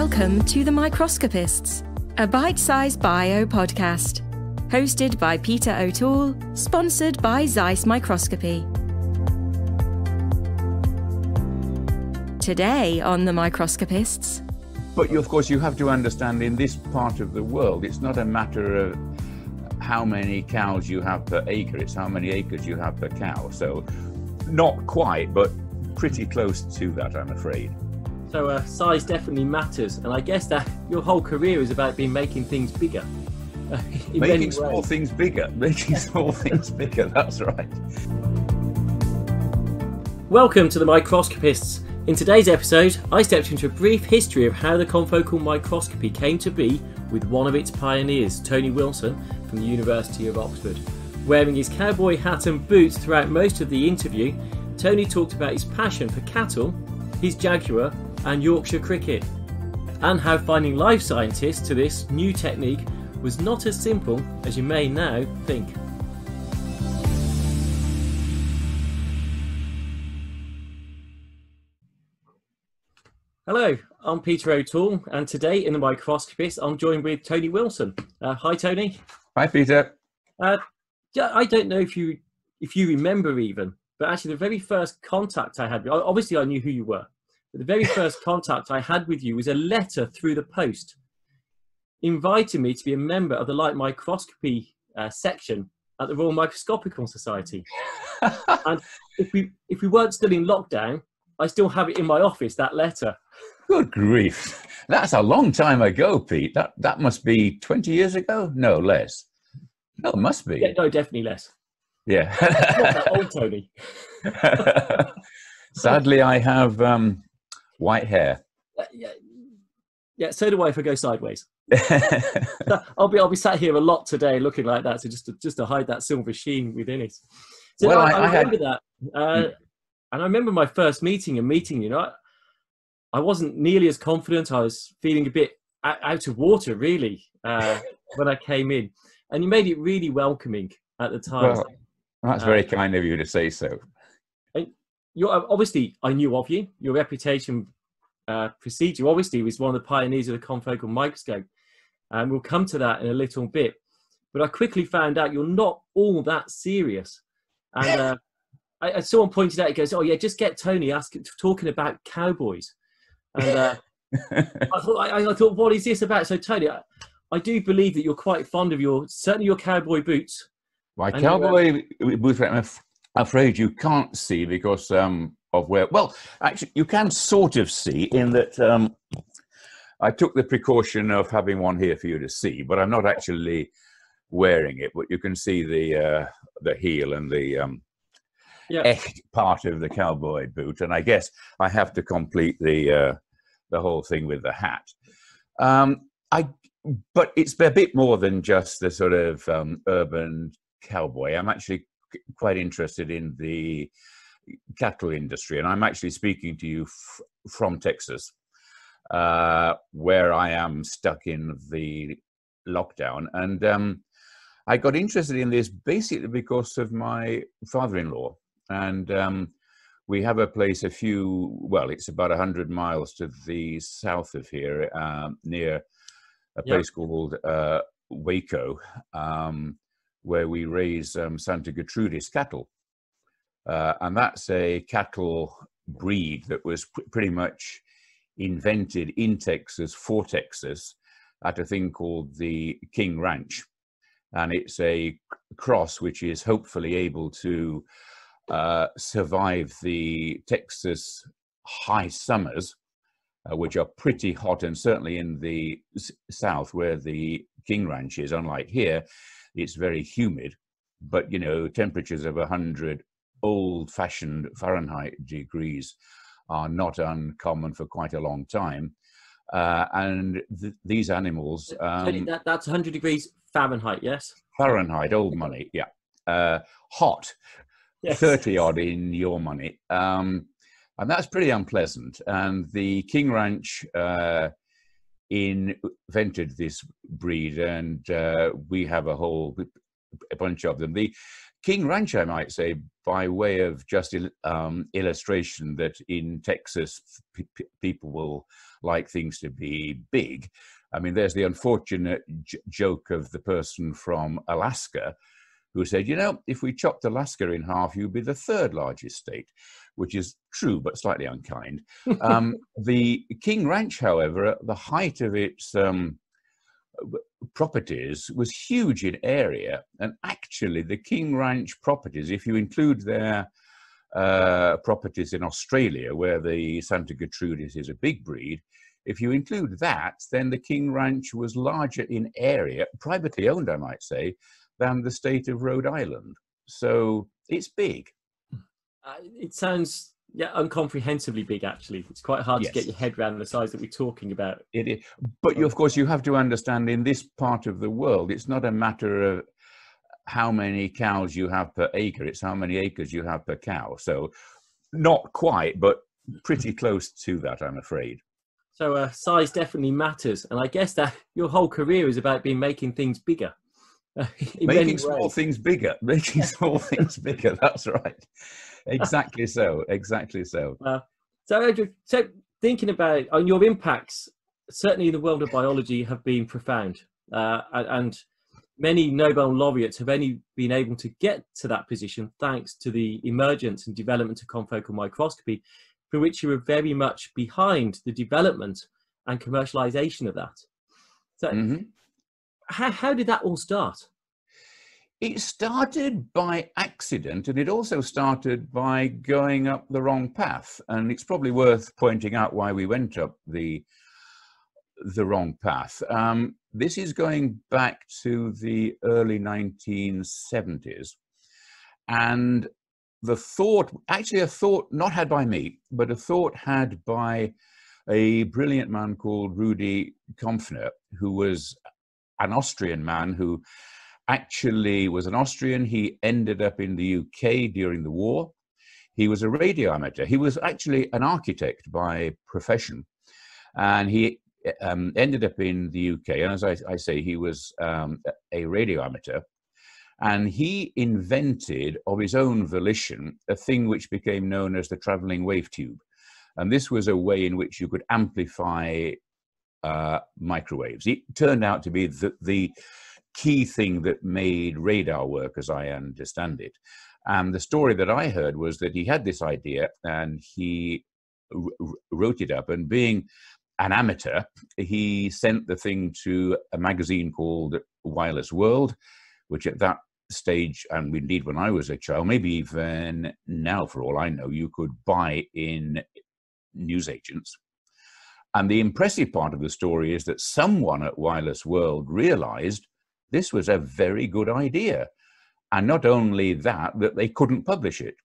Welcome to The Microscopists, a bite sized bio podcast. Hosted by Peter O'Toole, sponsored by Zeiss Microscopy. Today on The Microscopists. But you, of course, you have to understand in this part of the world, it's not a matter of how many cows you have per acre, it's how many acres you have per cow. So, not quite, but pretty close to that, I'm afraid. So uh, size definitely matters, and I guess that your whole career is about being making things bigger. Uh, making small things bigger, making small things bigger. That's right. Welcome to the Microscopists. In today's episode, I stepped into a brief history of how the confocal microscopy came to be with one of its pioneers, Tony Wilson, from the University of Oxford. Wearing his cowboy hat and boots throughout most of the interview, Tony talked about his passion for cattle, his Jaguar, and Yorkshire cricket, and how finding life scientists to this new technique was not as simple as you may now think. Hello, I'm Peter O'Toole, and today in the Microscopist, I'm joined with Tony Wilson. Uh, hi, Tony. Hi, Peter. Uh, I don't know if you if you remember even, but actually the very first contact I had, obviously I knew who you were, but the very first contact I had with you was a letter through the post inviting me to be a member of the light microscopy uh, section at the Royal Microscopical Society. and if we if we weren't still in lockdown, I still have it in my office. That letter. Good grief! That's a long time ago, Pete. That that must be twenty years ago. No, less. No, it must be. Yeah, no, definitely less. Yeah. not that old, Tony. Sadly, I have um, white hair. Uh, yeah, yeah. So do I if I go sideways. I'll be I'll be sat here a lot today, looking like that, so just to, just to hide that silver sheen within it. So well, I, I, I, remember had... that, uh, mm. and I remember my first meeting and meeting. You know, I, I, wasn't nearly as confident. I was feeling a bit out of water, really, uh, when I came in, and you made it really welcoming at the time. Well, that's very uh, kind of you to say so you're obviously I knew of you. Your reputation uh, you. Obviously, was one of the pioneers of the confocal microscope, and we'll come to that in a little bit. But I quickly found out you're not all that serious, and uh, I, someone pointed out, he goes, "Oh yeah, just get Tony asking, talking about cowboys." And uh, I thought, I, I, thought, what is this about? So Tony, I, I, do believe that you're quite fond of your certainly your cowboy boots. My cowboy boots I'm afraid you can't see because um, of where. Well, actually, you can sort of see in that um, I took the precaution of having one here for you to see, but I'm not actually wearing it. But you can see the uh, the heel and the um, yeah. echt part of the cowboy boot, and I guess I have to complete the uh, the whole thing with the hat. Um, I, but it's a bit more than just the sort of um, urban cowboy. I'm actually quite interested in the cattle industry, and I'm actually speaking to you f- from Texas, uh, where I am stuck in the lockdown. And um, I got interested in this basically because of my father-in-law, and um, we have a place a few, well, it's about hundred miles to the south of here, um, near a place yep. called uh, Waco. Um, where we raise um, Santa Gertrudis cattle. Uh, and that's a cattle breed that was pr- pretty much invented in Texas for Texas at a thing called the King Ranch. And it's a cross which is hopefully able to uh, survive the Texas high summers, uh, which are pretty hot, and certainly in the south where the King Ranch is, unlike here, it's very humid, but you know temperatures of 100 old-fashioned Fahrenheit degrees are not uncommon for quite a long time. Uh, and th- these animals. Um, that, that's 100 degrees Fahrenheit, yes? Fahrenheit, old money, yeah. Uh, hot, yes. 30 odd in your money. Um, and that's pretty unpleasant. And the King Ranch uh, invented this breed, and uh, we have a whole a bunch of them. The King Ranch, I might say, by way of just um, illustration that in Texas, people will like things to be big. I mean, there's the unfortunate joke of the person from Alaska who said, you know, if we chopped Alaska in half, you'd be the third largest state, which is true, but slightly unkind. um, the King Ranch, however, at the height of its um, properties was huge in area. And actually, the King Ranch properties, if you include their uh, properties in Australia, where the Santa Gertrudis is a big breed, if you include that, then the King Ranch was larger in area, privately owned, I might say, than the state of Rhode Island. So it's big. Uh, it sounds yeah uncomprehensibly big. Actually, it's quite hard yes. to get your head around the size that we're talking about. It is, but you, of course, you have to understand in this part of the world, it's not a matter of how many cows you have per acre; it's how many acres you have per cow. So, not quite, but pretty close to that, I'm afraid. So uh, size definitely matters, and I guess that your whole career is about being making things bigger. making small things bigger, making small things bigger. That's right. Exactly so. Exactly so. Uh, so, so thinking about on your impacts, certainly in the world of biology, have been profound, uh, and many Nobel laureates have only been able to get to that position thanks to the emergence and development of confocal microscopy, for which you were very much behind the development and commercialization of that. So, mm-hmm how, how did that all start? It started by accident and it also started by going up the wrong path. And it's probably worth pointing out why we went up the, the wrong path. Um, this is going back to the early 1970s. And the thought, actually, a thought not had by me, but a thought had by a brilliant man called Rudi Kompfner, who was an Austrian man who actually was an Austrian. He ended up in the UK during the war. He was a radio amateur. He was actually an architect by profession. And he um, ended up in the UK. And as I, I say, he was um, a radio amateur. And he invented, of his own volition, a thing which became known as the traveling wave tube. And this was a way in which you could amplify uh, microwaves. It turned out to be the, the key thing that made radar work, as I understand it. And the story that I heard was that he had this idea and he r- wrote it up. And being an amateur, he sent the thing to a magazine called Wireless World, which at that stage, and indeed when I was a child, maybe even now for all I know, you could buy in newsagents. And the impressive part of the story is that someone at Wireless World realized this was a very good idea. And not only that, that they couldn't publish it.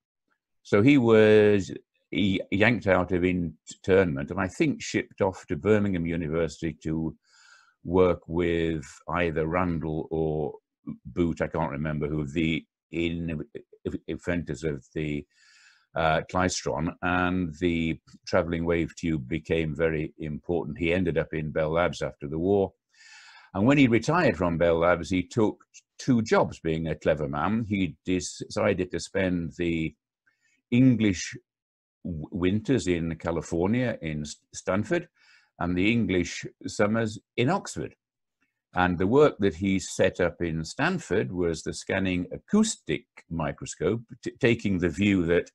So he was he yanked out of internment and I think shipped off to Birmingham University to work with either Randall or Boot, I can't remember who, the inventors of the uh, Klystron, and the traveling wave tube became very important. He ended up in Bell Labs after the war. And when he retired from Bell Labs, he took two jobs being a clever man. He decided to spend the English winters in California, in Stanford, and the English summers in Oxford. And the work that he set up in Stanford was the scanning acoustic microscope, taking the view that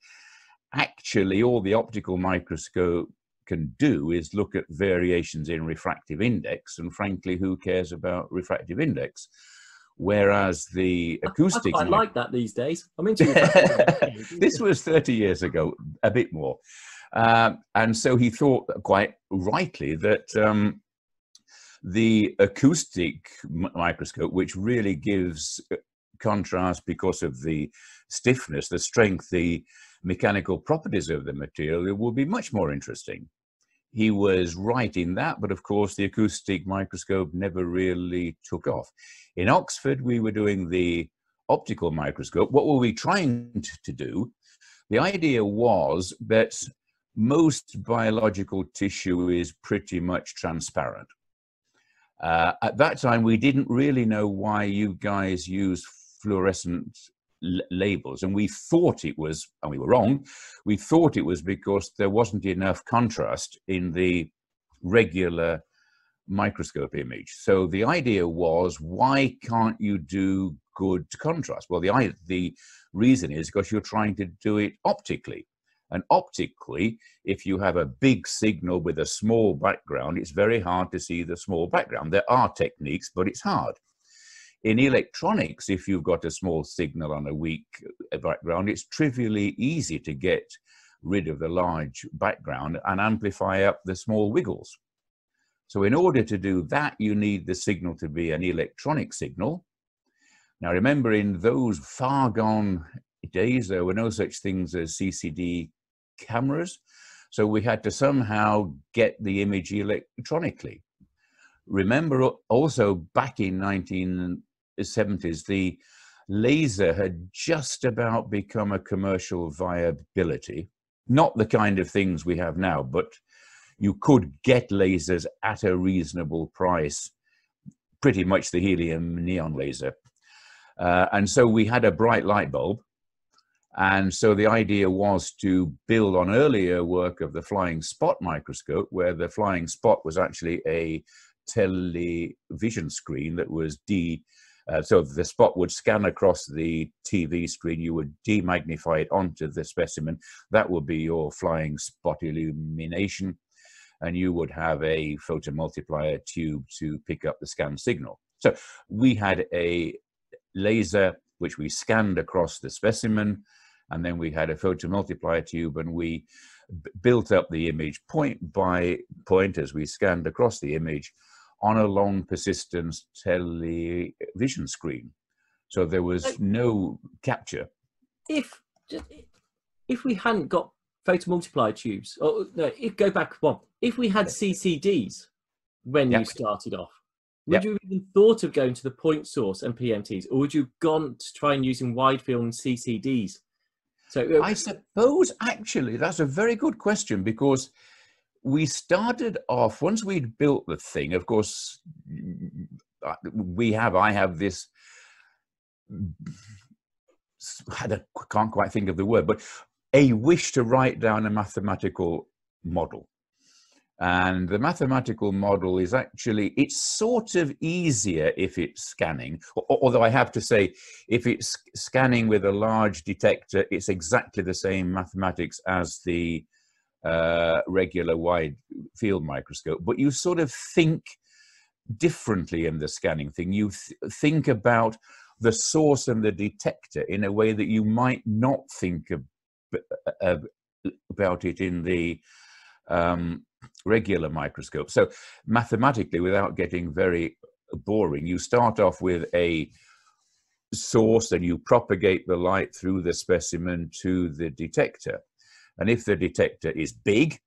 actually all the optical microscope can do is look at variations in refractive index and frankly who cares about refractive index? Whereas the acoustic I, I like that these days. I'm into this was 30 years ago a bit more. Um, and so he thought quite rightly that um, the acoustic microscope which really gives uh, contrast because of the stiffness the strength the mechanical properties of the material, it would be much more interesting. He was right in that, but of course, the acoustic microscope never really took off. In Oxford, we were doing the optical microscope. What were we trying to do? The idea was that most biological tissue is pretty much transparent. Uh, at that time, we didn't really know why you guys use fluorescent labels. And we thought it was, and we were wrong, we thought it was because there wasn't enough contrast in the regular microscope image. So the idea was, why can't you do good contrast? Well, the, the reason is because you're trying to do it optically. And optically, if you have a big signal with a small background, it's very hard to see the small background. There are techniques, but it's hard. In electronics, if you've got a small signal on a weak uh, background, it's trivially easy to get rid of the large background and amplify up the small wiggles. So in order to do that, you need the signal to be an electronic signal. Now remember, in those far gone days, there were no such things as CCD cameras. So we had to somehow get the image electronically. Remember also back in 1970s, the laser had just about become a commercial viability. Not the kind of things we have now, but you could get lasers at a reasonable price, pretty much the helium neon laser. Uh, and so we had a bright light bulb and so the idea was to build on earlier work of the flying spot microscope, where the flying spot was actually a television screen that was de. Uh, so the spot would scan across the TV screen. You would demagnify it onto the specimen. That would be your flying spot illumination, and you would have a photomultiplier tube to pick up the scan signal. So we had a laser which we scanned across the specimen and then we had a photomultiplier tube and we built up the image point by point as we scanned across the image on a long persistence television screen. So there was no capture. If if we hadn't got photomultiplier tubes, or no, if go back one, if we had CCDs when yep. you started off, would yep. you even thought of going to the point source and PMTs, or would you gone to try and using wide field and CCDs? So uh, I suppose actually that's a very good question because we started off once we'd built the thing. Of course, uh, we have. I have this. I can't quite think of the word, but a wish to write down a mathematical model and the mathematical model is actually it's sort of easier if it's scanning although i have to say if it's scanning with a large detector it's exactly the same mathematics as the uh, regular wide field microscope but you sort of think differently in the scanning thing you th- think about the source and the detector in a way that you might not think of, uh, about it in the um, regular microscope. So mathematically, without getting very boring, you start off with a source and you propagate the light through the specimen to the detector. And if the detector is big,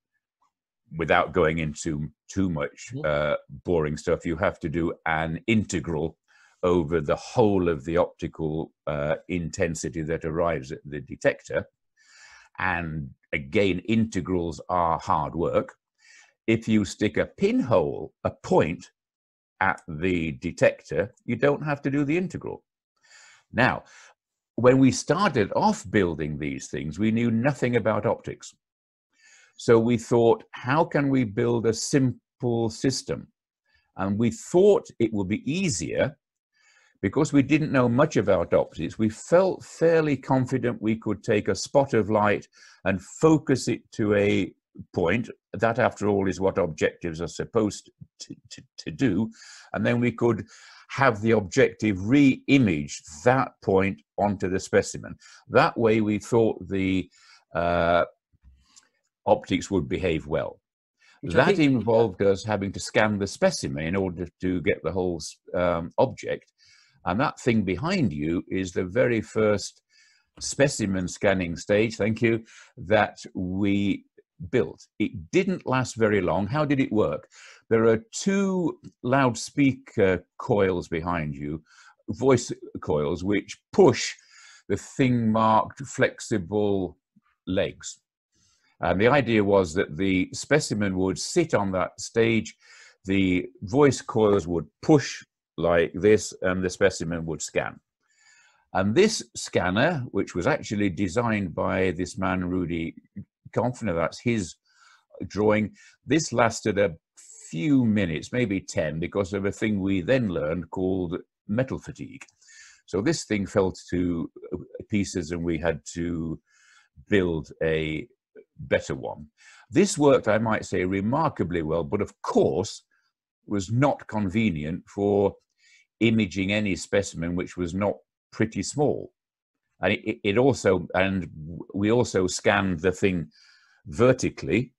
without going into too much uh, boring stuff, you have to do an integral over the whole of the optical uh, intensity that arrives at the detector. And again, integrals are hard work if you stick a pinhole, a point at the detector, you don't have to do the integral. Now, when we started off building these things, we knew nothing about optics. So we thought, how can we build a simple system? And we thought it would be easier because we didn't know much about optics. We felt fairly confident we could take a spot of light and focus it to a point. That, after all, is what objectives are supposed to, to, to do. And then we could have the objective re-image that point onto the specimen. That way, we thought the uh, optics would behave well. Which that involved us having to scan the specimen in order to get the whole um, object. And that thing behind you is the very first specimen scanning stage, thank you, that we built. It didn't last very long. How did it work? There are two loudspeaker coils behind you, voice coils, which push the thing marked flexible legs. And the idea was that the specimen would sit on that stage, the voice coils would push like this, and the specimen would scan. And this scanner, which was actually designed by this man, Rudi Kompfner, that's his drawing, this lasted a few minutes, maybe 10, because of a thing we then learned called metal fatigue. So this thing fell to pieces and we had to build a better one. This worked, I might say, remarkably well, but of course was not convenient for imaging any specimen which was not pretty small. And it, it also, and we also scanned the thing vertically,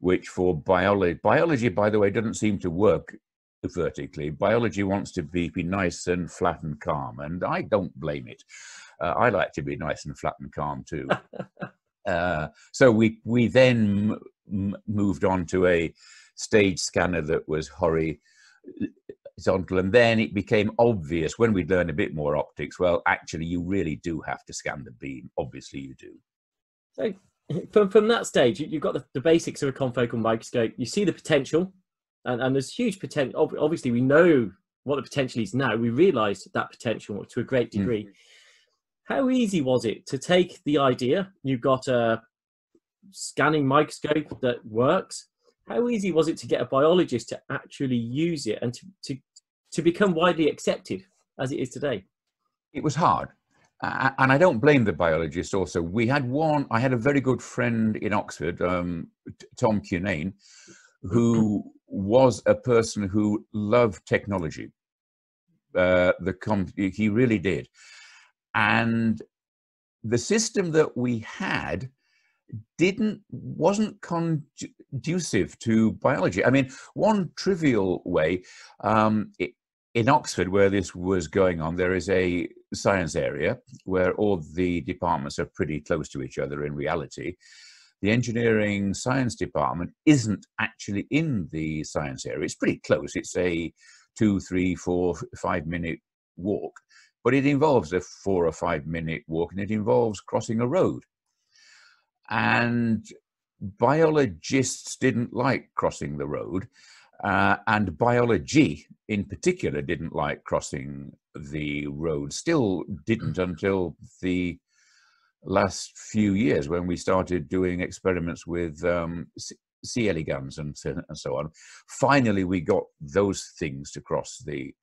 which for biology, biology, by the way, doesn't seem to work vertically. Biology wants to be, be nice and flat and calm, and I don't blame it. Uh, I like to be nice and flat and calm too. uh, so we we then moved on to a stage scanner that was horizontal, and then it became obvious when we learned a bit more optics. Well, actually, you really do have to scan the beam. Obviously, you do. So from from that stage, you, have got the, the basics of a confocal microscope. You see the potential, and, and there's huge potential. Obviously, we know what the potential is now. We realise that potential to a great hmm. degree. Mm. How easy was it to take the idea? You've got a scanning microscope that works. How easy was it to get a biologist to actually use it and to, to, to become widely accepted as it is today? It was hard. Uh, and I don't blame the biologist also. We had one, I had a very good friend in Oxford, um, Tom Cunane, who was a person who loved technology. Uh, the com- he really did. And the system that we had didn't wasn't conducive to biology. I mean, one trivial way um, in Oxford, where this was going on, there is a science area where all the departments are pretty close to each other in reality. The engineering science department isn't actually in the science area. It's pretty close. It's a two, three, four, five minute walk, but it involves a four or five minute walk and it involves crossing a road. And biologists didn't like crossing the road, uh, and biology in particular didn't like crossing the road, still didn't until the last few years when we started doing experiments with um, C. elegans and so, and so on. Finally, we got those things to cross the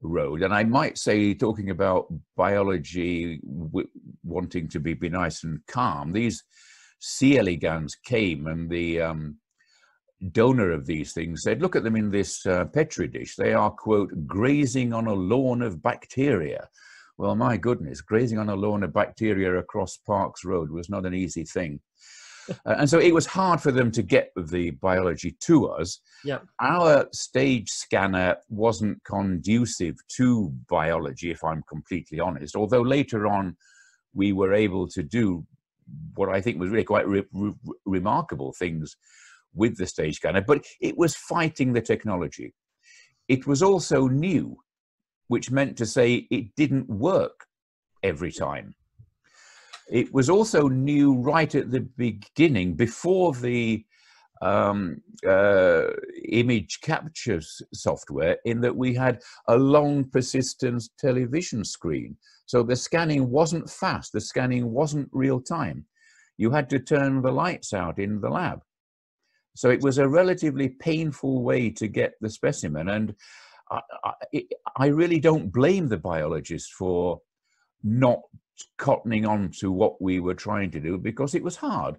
road. And I might say, talking about biology wanting to be, be nice and calm, these C. elegans came and the um, donor of these things said, look at them in this uh, Petri dish. They are, quote, grazing on a lawn of bacteria. Well, my goodness, grazing on a lawn of bacteria across Parks Road was not an easy thing. Uh, and so it was hard for them to get the biology to us. Yeah. Our stage scanner wasn't conducive to biology, if I'm completely honest, although later on we were able to do what I think was really quite re- re- remarkable things with the stage scanner, but it was fighting the technology. It was also new, which meant to say it didn't work every time. It was also new right at the beginning, before the um, uh, image capture software, in that we had a long persistence television screen. So the scanning wasn't fast, the scanning wasn't real time. You had to turn the lights out in the lab. So it was a relatively painful way to get the specimen. And I, I, I really don't blame the biologist for not cottoning on to what we were trying to do because it was hard.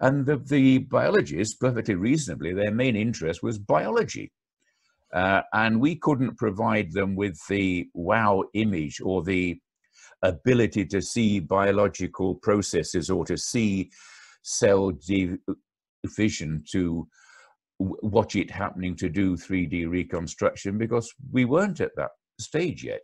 And the, the biologists, perfectly reasonably, their main interest was biology. Uh, and we couldn't provide them with the wow image or the ability to see biological processes or to see cell vision to watch it happening to do 3D reconstruction because we weren't at that stage yet.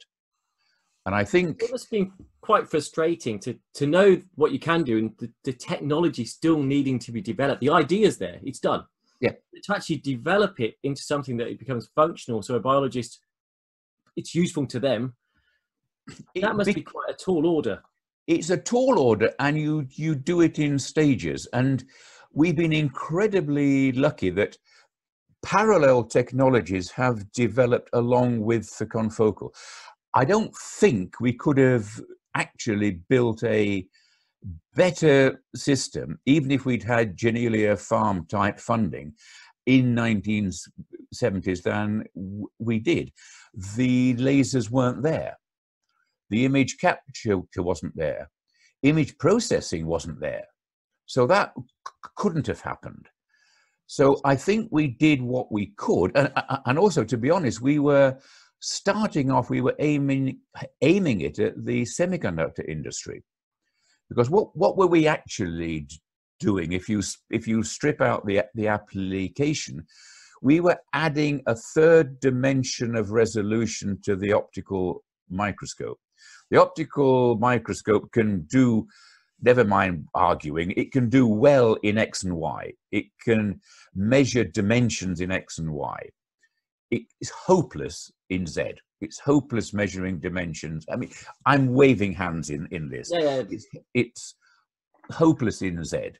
And I think it must be quite frustrating to to know what you can do and the, the technology still needing to be developed. The idea is there, it's done. Yeah. To actually develop it into something that it becomes functional, so a biologist, it's useful to them. It that must be, be quite a tall order. It's a tall order, and you you do it in stages. And we've been incredibly lucky that parallel technologies have developed along with the confocal. I don't think we could have actually built a better system, even if we'd had Janelia Farm type funding in 1970s than we did. The lasers weren't there. The image capture wasn't there. Image processing wasn't there. So that couldn't have happened. So I think we did what we could. And, and also, to be honest, we were starting off, we were aiming, aiming it at the semiconductor industry. Because what, what were we actually doing if you, if you strip out the, the application? We were adding a third dimension of resolution to the optical microscope. The optical microscope can do, never mind arguing, it can do well in X and Y. It can measure dimensions in X and Y. It is hopeless in Z. It's hopeless measuring dimensions. I mean, I'm waving hands in, in this. Yeah, yeah. It's, it's hopeless in Z.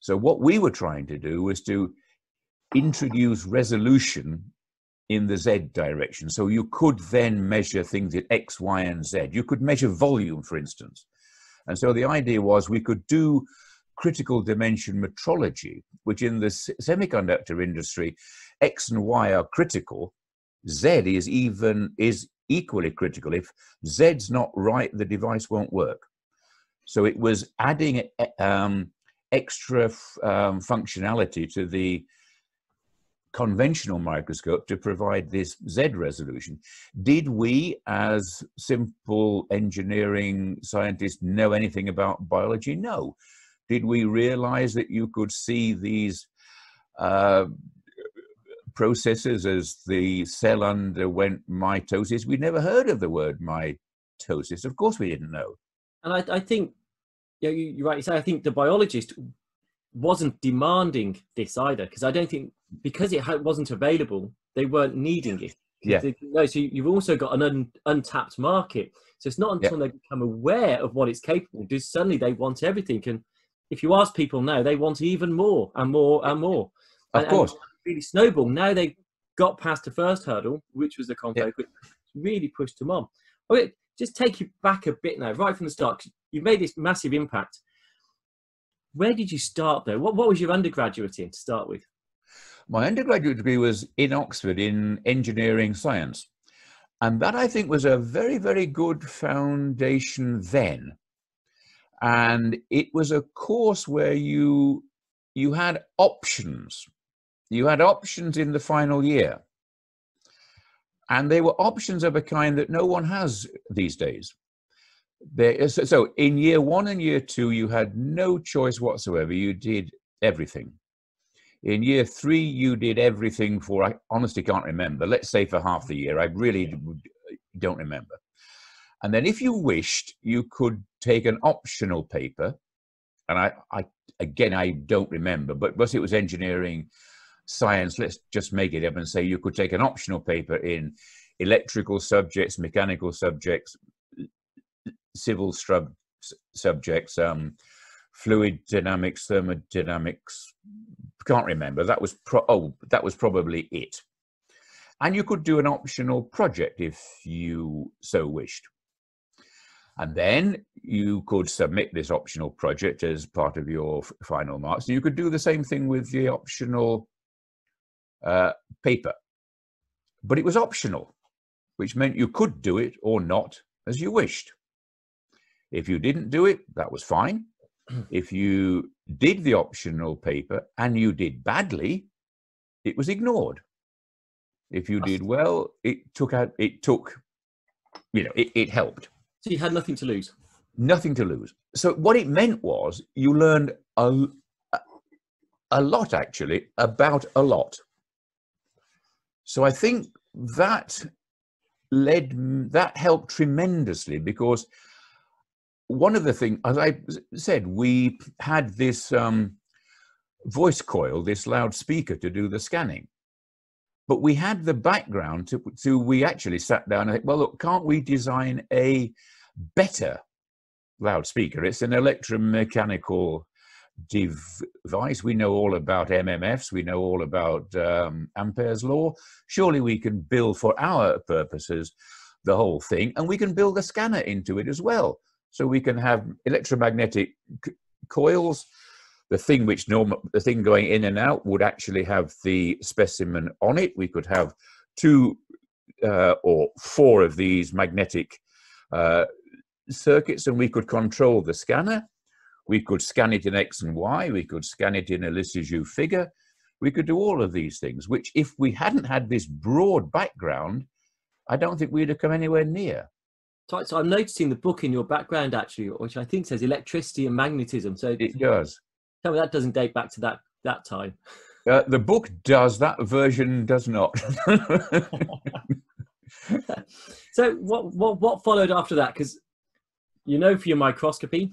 So what we were trying to do was to introduce resolution in the Z direction. So you could then measure things at X, Y, and Z. You could measure volume, for instance. And so the idea was we could do critical dimension metrology, which in the semiconductor industry, X and Y are critical. Z is even is equally critical. If Z's not right, the device won't work. So it was adding um, extra um, functionality to the conventional microscope to provide this Z resolution. Did we, as simple engineering scientists, know anything about biology? No. Did we realize that you could see these uh, processes as the cell underwent mitosis? We'd never heard of the word mitosis. Of course, we didn't know. And I, I think, yeah, you, you're right. You say I think the biologist wasn't demanding this either because I don't think because it wasn't available, they weren't needing it. Yeah. no, so you've also got an un, untapped market. So it's not until yeah. they become aware of what it's capable of, suddenly they want everything. And if you ask people now, they want even more and more and more. Of and, course. And really snowball. Now they got past the first hurdle, which was the conflict, yeah. which really pushed them on. Okay, just take you back a bit now, right from the start. You've made this massive impact. Where did you start though? What, what was your undergraduate in to start with? My undergraduate degree was in Oxford in engineering science. And that I think was a very, very good foundation then. And it was a course where you you had options. You had options in the final year. And they were options of a kind that no one has these days. There is, so in year one and year two, you had no choice whatsoever. You did everything. In year three, you did everything for, I honestly can't remember, let's say for half the year. I really uh, don't remember. And then if you wished, you could take an optional paper. And I, I again, I don't remember, but because it was engineering, science, let's just make it up and say you could take an optional paper in electrical subjects, mechanical subjects, civil strub, subjects, um, fluid dynamics, thermodynamics, can't remember. That was pro- oh, that was probably it. And you could do an optional project if you so wished. And then you could submit this optional project as part of your final marks. You could do the same thing with the optional uh, paper. But it was optional, which meant you could do it or not as you wished. If you didn't do it, that was fine. if you did the optional paper and you did badly, it was ignored. If you did well, it took out, it took, you know, it, it helped. So you had nothing to lose. Nothing to lose. So what it meant was you learned a, a lot actually about a lot. So I think that led, that helped tremendously because one of the things, as I said, we had this um, voice coil, this loudspeaker to do the scanning. But we had the background to, to we actually sat down and, well, look, can't we design a better loudspeaker? It's an electromechanical device. We know all about MMFs. We know all about um, Ampere's law. Surely we can build for our purposes the whole thing, and we can build a scanner into it as well. So we can have electromagnetic coils. The thing which normal, the thing going in and out would actually have the specimen on it. We could have two uh, or four of these magnetic uh, circuits, and we could control the scanner. We could scan it in X and Y. We could scan it in a Lissajous figure. We could do all of these things, which, if we hadn't had this broad background, I don't think we'd have come anywhere near. So, so I'm noticing the book in your background actually, which I think says electricity and magnetism. So It does. tell me that doesn't date back to that that time. Uh, the book does, that version does not. So what what what followed after that? Because you know, for your microscopy,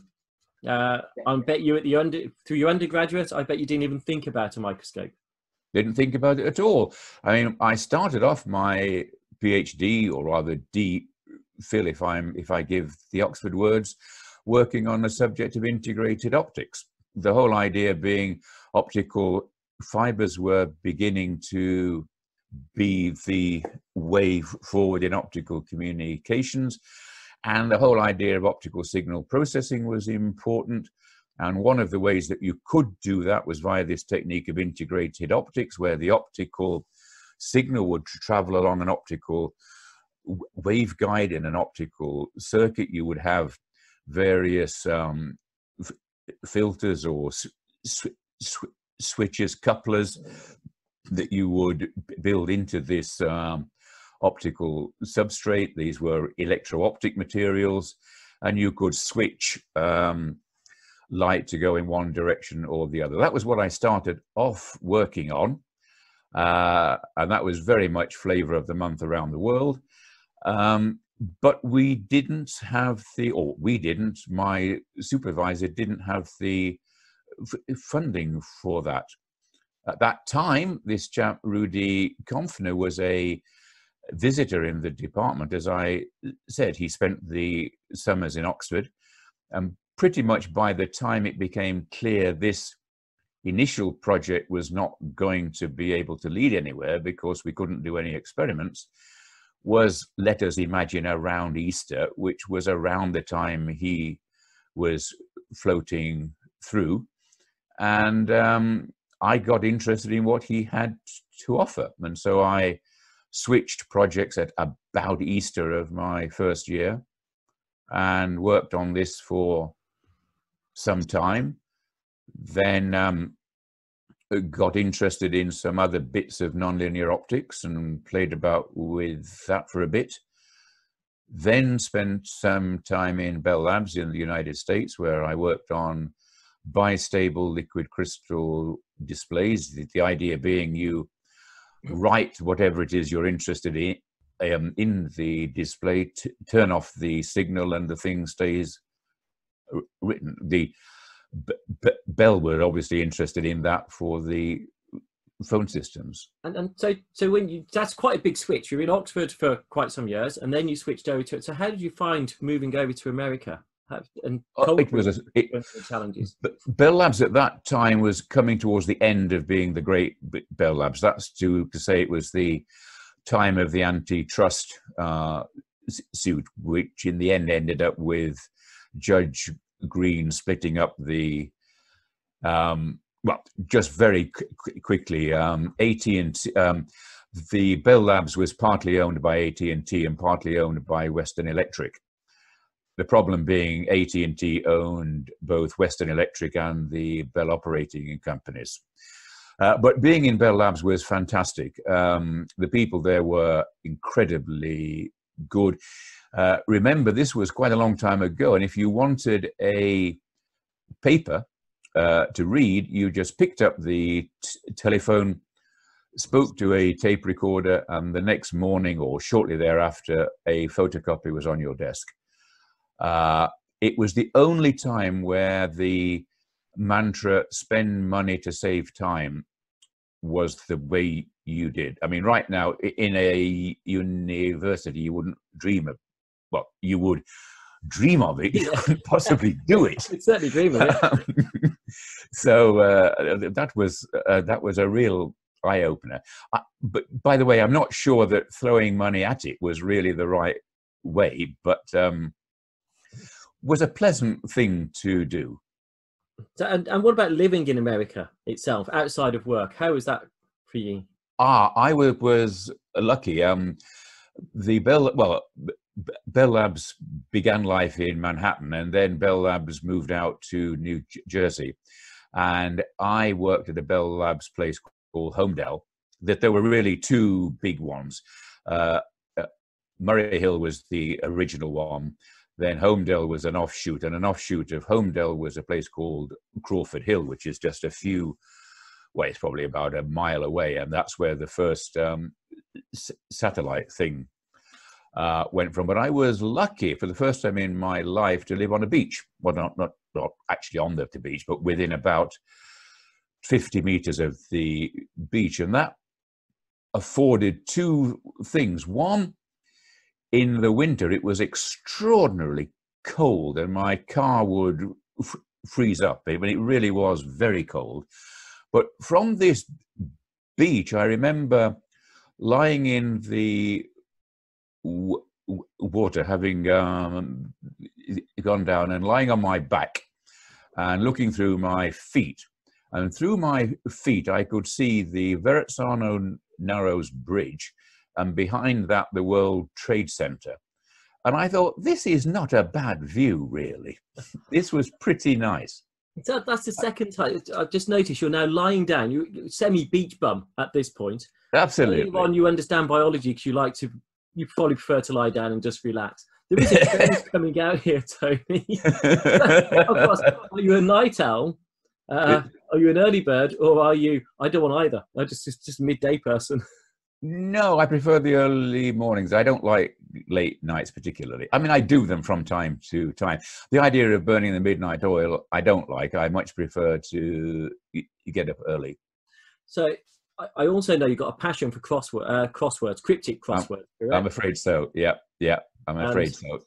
uh, I bet you at the under through your undergraduate, I bet you didn't even think about a microscope. Didn't think about it at all. I mean, I started off my PhD, or rather D Phil, if I'm if I give the Oxford words, working on the subject of integrated optics. The whole idea being optical fibers were beginning to be the way forward in optical communications. And the whole idea of optical signal processing was important. And one of the ways that you could do that was via this technique of integrated optics, where the optical signal would travel along an optical waveguide in an optical circuit. You would have various um, filters or sw- sw- switches, couplers that you would build into this um, optical substrate. These were electro-optic materials, and you could switch um, light to go in one direction or the other. That was what I started off working on, uh, and that was very much flavor of the month around the world. Um, but we didn't have the, or we didn't, my supervisor didn't have the funding for that. At that time, this chap, Rudi Kompfner, was a visitor in the department. As I said, he spent the summers in Oxford. And pretty much by the time it became clear this initial project was not going to be able to lead anywhere because we couldn't do any experiments, was let us imagine around Easter, which was around the time he was floating through. And um, I got interested in what he had to offer. And so I switched projects at about Easter of my first year and worked on this for some time. Then um, got interested in some other bits of nonlinear optics and played about with that for a bit. Then spent some time in Bell Labs in the United States, where I worked on bistable liquid crystal displays. The, the idea being you write whatever it is you're interested in um, in the display, t- turn off the signal, and the thing stays written. The B- B- Bell were obviously interested in that for the phone systems. And and so so when you that's quite a big switch. You're in Oxford for quite some years, and then you switched over to it. So how did you find moving over to America? And it was a, it, challenges. Bell Labs at that time was coming towards the end of being the great Bell Labs. That's to, to say it was the time of the antitrust uh, suit, which in the end ended up with Judge Greene splitting up the. Um, well, just very qu- qu- quickly, um, AT and um, the Bell Labs was partly owned by AT and T and partly owned by Western Electric the problem being AT&T owned both Western Electric and the Bell operating companies. Uh, but being in Bell Labs was fantastic. Um, the people there were incredibly good. Uh, remember, this was quite a long time ago, and if you wanted a paper uh, to read, you just picked up the t- telephone, spoke to a tape recorder, and the next morning or shortly thereafter, a photocopy was on your desk. Uh, it was the only time where the mantra spend money to save time was the way you did. I mean, right now in a university, you wouldn't dream of, well, you would dream of it, you couldn't possibly do it. Certainly dream of it. so uh, that was uh, that was a real eye opener. I, but by the way, I'm not sure that throwing money at it was really the right way, but um, was a pleasant thing to do. So, and, and what about living in America itself, outside of work? How was that for you? Ah, I was, was lucky. Um, the Bell, well, Bell Labs began life in Manhattan, and then Bell Labs moved out to New Jersey, and I worked at a Bell Labs place called Holmdel. That there were really two big ones. Uh, uh, Murray Hill was the original one. Then Holmdel was an offshoot, and an offshoot of Holmdel was a place called Crawford Hill, which is just a few, well, it's probably about a mile away, and that's where the first um, s- satellite thing uh, went from. But I was lucky for the first time in my life to live on a beach. Well, not not not actually on the, the beach, but within about 50 meters of the beach, and that afforded two things. One, in the winter, it was extraordinarily cold, and my car would f- freeze up. I mean, it really was very cold. But from this beach, I remember lying in the w- water, having um, gone down, and lying on my back and looking through my feet. And through my feet, I could see the Verrazzano Narrows Bridge, and behind that, the World Trade Center. And I thought, this is not a bad view, really. this was pretty nice. So that's the second time. I've just noticed you're now lying down. You're semi beach bum at this point. Absolutely. On you understand biology because you like to. You probably prefer to lie down and just relax. There is a trend coming out here, Tony. of course, are you a night owl? Uh, are you an early bird, or are you? I don't want either. I just just, just a midday person. No, I prefer the early mornings. I don't like late nights particularly. I mean, I do them from time to time. The idea of burning the midnight oil, I don't like. I much prefer to you, get up early. So I, I also know you've got a passion for crossword, uh, crosswords, cryptic crosswords. I'm, I'm afraid so. Yeah, yeah, I'm afraid And- so.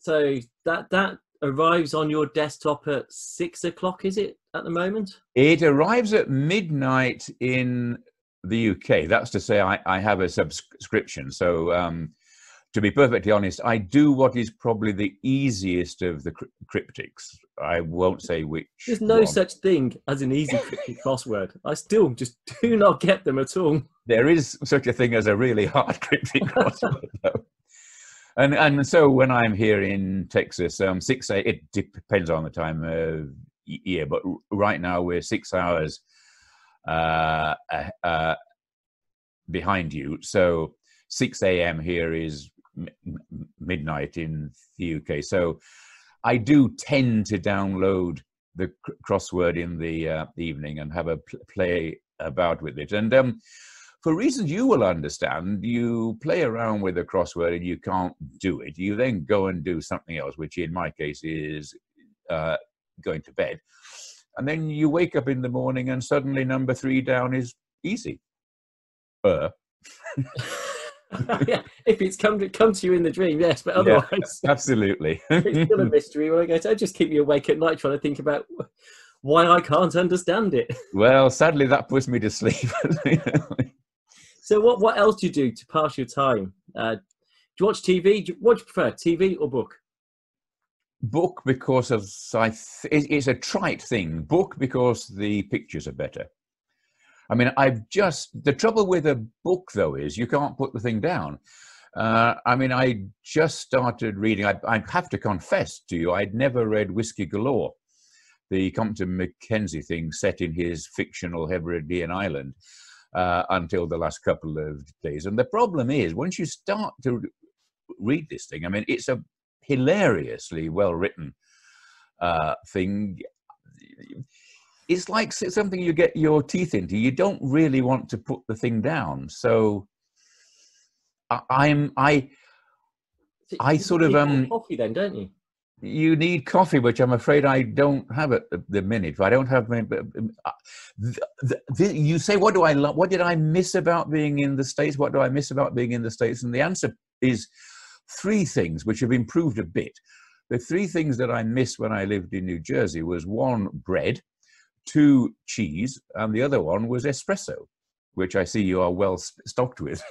So that that arrives on your desktop at six o'clock. Is it at the moment? It arrives at midnight in the UK. That's to say, I, I have a subscription. So, um, to be perfectly honest, I do what is probably the easiest of the cryptics. I won't say which. There's no one. such thing as an easy cryptic crossword. I still just do not get them at all. There is such a thing as a really hard cryptic crossword, though. And and so when I'm here in Texas, um, six a it depends on the time of year, but right now we're six hours uh, uh, uh, behind you. So six a.m. here is m- midnight in the UK. So I do tend to download the cr- crossword in the uh, evening and have a pl- play about with it. And um, for reasons you will understand, you play around with a crossword and you can't do it. You then go and do something else, which in my case is uh, going to bed. And then you wake up in the morning and suddenly number three down is easy. Uh, yeah, if it's come to come to you in the dream, yes, but Yeah. otherwise absolutely. it's still a mystery. When I go to, I just keep you awake at night trying to think about why I can't understand it. well, sadly, that puts me to sleep. So what what else do you do to pass your time? Uh, do you watch TV? Do you, what do you prefer, TV or book? Book because of I th- it's a trite thing. Book because the pictures are better. I mean, I've just the trouble with a book though is you can't put the thing down. Uh, I mean, I just started reading. I, I have to confess to you, I'd never read Whiskey Galore, the Compton Mackenzie thing set in his fictional Hebridean island, uh, until the last couple of days. And the problem is, once you start to read this thing, I mean, it's a hilariously well written uh, thing. It's like something you get your teeth into. You don't really want to put the thing down. So I, I'm I I sort of, um, coffee then, don't you? you need coffee, which I'm afraid I don't have at the, the minute. I don't have. but, um, uh, the, the, you say, what do I love? What did I miss about being in the states? What do I miss about being in the states? And the answer is three things, which have improved a bit. The three things that I missed when I lived in New Jersey was one, bread, two, cheese, and the other one was espresso, which I see you are well stocked with.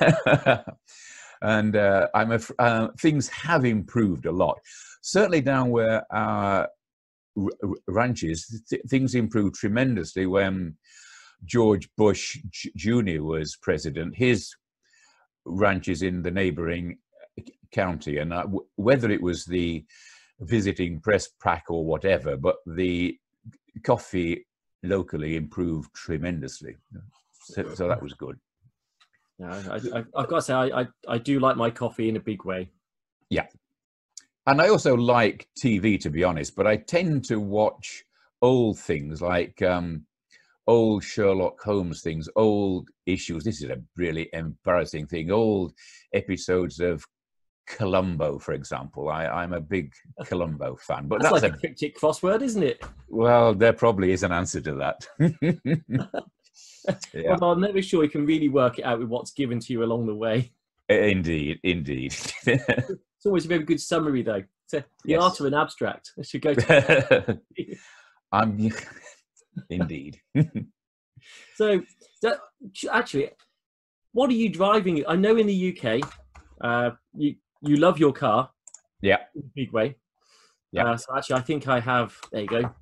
and uh, I'm a, uh, things have improved a lot. Certainly down where our ranches, th- things improved tremendously when George Bush Jr. was president. His ranches in the neighboring county, and uh, w- whether it was the visiting press pack or whatever, but the coffee locally improved tremendously. So, so that was good. Yeah, I, I, I've got to say, I, I, I do like my coffee in a big way. Yeah. And I also like TV, to be honest, but I tend to watch old things like um, old Sherlock Holmes things, old issues. This is a really embarrassing thing. Old episodes of Columbo, for example. I, I'm a big Columbo fan, but That's, that's, like a a cryptic crossword, isn't it? well, there probably is an answer to that. yeah, Although I'm never sure you can really work it out with what's given to you along the way. indeed, indeed. It's always a very good summary, though. The Yes. art of an abstract. I should go to. I'm indeed. so, actually, what are you driving? I know in the UK, uh, you you love your car yeah, big way. Yeah. Uh, so actually, I think I have. There you go.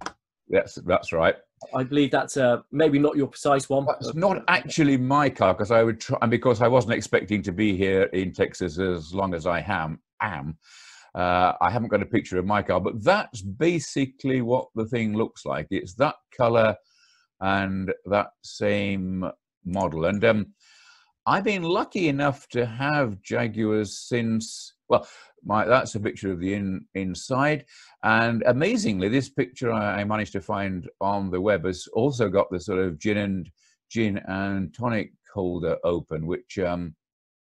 that's that's right. I believe that's uh, maybe not your precise one. It's not actually my car because I would try, and because I wasn't expecting to be here in Texas as long as I am. Am uh, I haven't got a picture of my car, but that's basically what the thing looks like. It's that color and that same model. And um, I've been lucky enough to have Jaguars since. Well, my that's a picture of the in, inside, and amazingly, this picture I, managed to find on the web has also got the sort of gin and gin and tonic holder open, which um,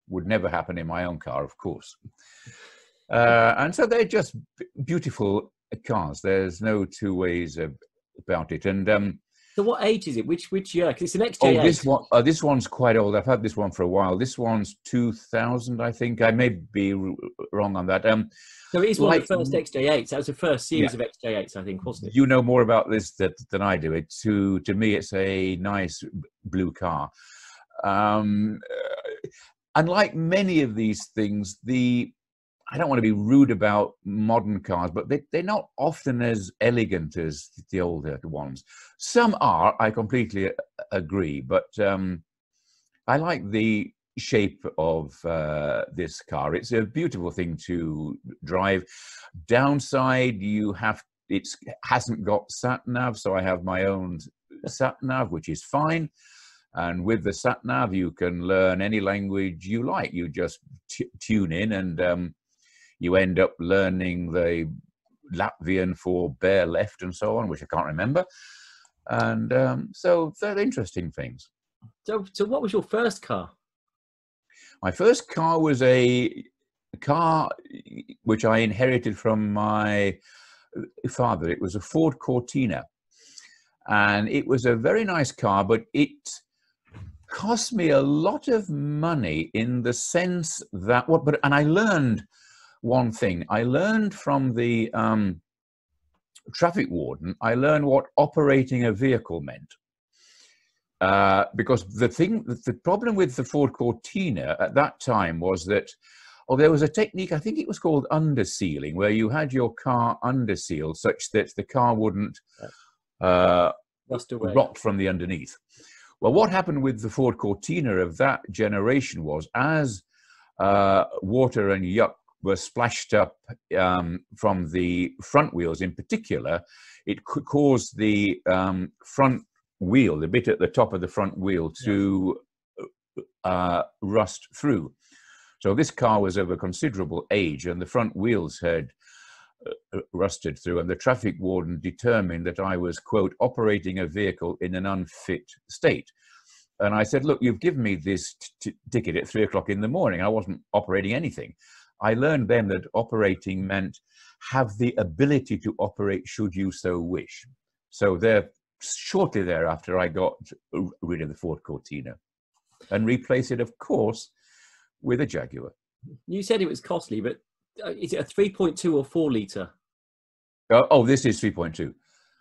would never happen in my own car, of course. Uh, and so they're just beautiful cars. There's no two ways about it. And um, So, what age is it? Which which year? 'Cause it's an XJ8. oh, this one, uh, this one's quite old. I've had this one for a while. This one's 2000, I think. I may be r- wrong on that. Um, so it is one of the first XJ8s. That was the first series of XJ8s, I think, wasn't it? you know more about this that, than I do. It to to me, it's a nice blue car. Um, uh, and like many of these things, the I don't want to be rude about modern cars, but they, they're not often as elegant as the older ones. Some are, I completely agree, but um, I like the shape of uh, this car. It's a beautiful thing to drive. Downside, you have it's hasn't got sat nav, so I have my own sat nav, which is fine. And with the sat nav, you can learn any language you like. You just tune in, and um, you end up learning the Latvian for bare left and so on, which I can't remember. And um, so they're interesting things. So, so what was your first car? My first car was a car which I inherited from my father. It was a Ford Cortina. And it was a very nice car, but it cost me a lot of money in the sense that what but and I learned one thing. I learned from the um, traffic warden, I learned what operating a vehicle meant. Uh, because the thing, the problem with the Ford Cortina at that time was that, oh, there was a technique, I think it was called undersealing, where you had your car undersealed such that the car wouldn't uh, rot from the underneath. Well, what happened with the Ford Cortina of that generation was as uh, water and yuck were splashed up um, from the front wheels in particular, it could cause the um, front wheel, the bit at the top of the front wheel, to uh, rust through. So this car was of a considerable age, and the front wheels had uh, rusted through, and the traffic warden determined that I was, quote, operating a vehicle in an unfit state. And I said, Look, you've given me this t- ticket at three o'clock in the morning. I wasn't operating anything. I learned then that operating meant have the ability to operate should you so wish. So there, shortly thereafter, I got rid of the Ford Cortina and replaced it, of course, with a Jaguar. You said it was costly, but uh, is it a 3.2 or 4 litre? Uh, oh, this is 3.2.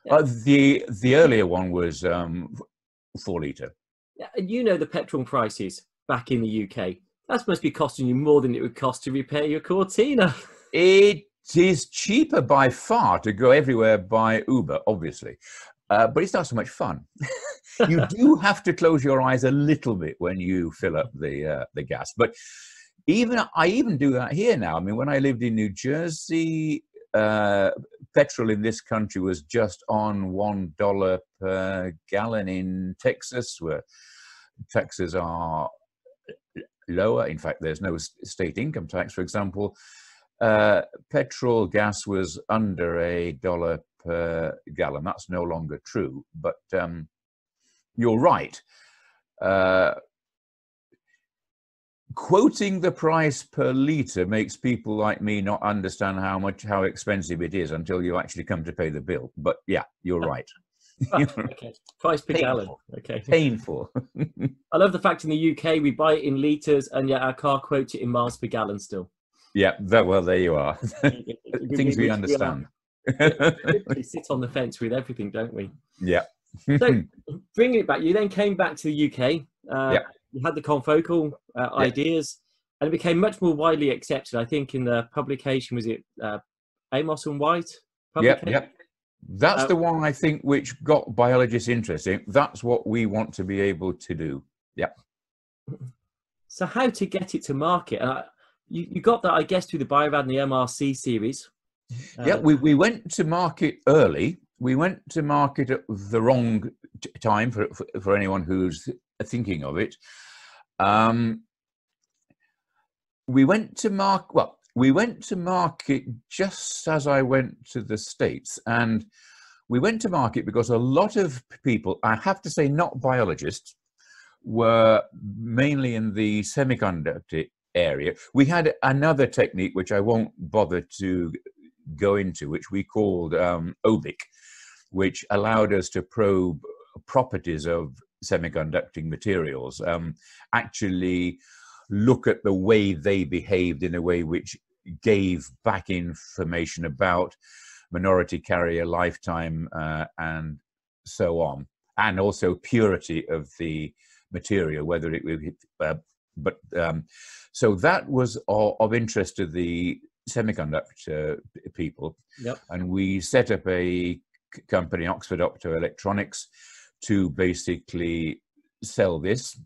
Yeah. Uh, the the earlier one was um, four liter. Yeah, And you know the petrol prices back in the UK. That must be costing you more than it would cost to repair your Cortina. It is cheaper by far to go everywhere by Uber, obviously, uh, but it's not so much fun. you do have to close your eyes a little bit when you fill up the uh, the gas. But even I even do that here now. I mean, when I lived in New Jersey, uh, petrol in this country was just on one dollar per gallon. In Texas, where taxes are lower, in fact, there's no state income tax, for example. Uh, petrol gas was under a dollar per gallon. That's no longer true, but um, you're right. Uh, quoting the price per litre makes people like me not understand how much how expensive it is until you actually come to pay the bill. But yeah, you're right. okay. Price per Painful. gallon. Okay. Painful. I love the fact in the UK we buy it in litres and yet our car quotes it in miles per gallon still. yeah, that, well, there you are. Things we understand. we sit on the fence with everything, don't we? yeah. So, bringing it back, you then came back to the UK. Uh, Yep. You had the confocal uh, ideas, and it became much more widely accepted. I think in the publication was it uh, Amos and White? Yep, publication? yep. That's Uh, the one I think which got biologists interested. That's what we want to be able to do. Yeah. So how to get it to market? Uh, you, you got that, I guess, through the Biorad and the MRC series. yeah, Uh, we, we went to market early. We went to market at the wrong t- time for, for, for anyone who's thinking of it. Um, we went to mark well, we went to market just as I went to the States. And we went to market because a lot of people, I have to say, not biologists, were mainly in the semiconductor area. We had another technique, which I won't bother to go into, which we called um, OBIC, which allowed us to probe properties of semiconducting materials, um, actually look at the way they behaved in a way which gave back information about minority carrier lifetime uh, and so on, and also purity of the material, whether it would, uh, but um, so that was of, of interest to the semiconductor people. Yep. And we set up a company, Oxford Optoelectronics, to basically sell this.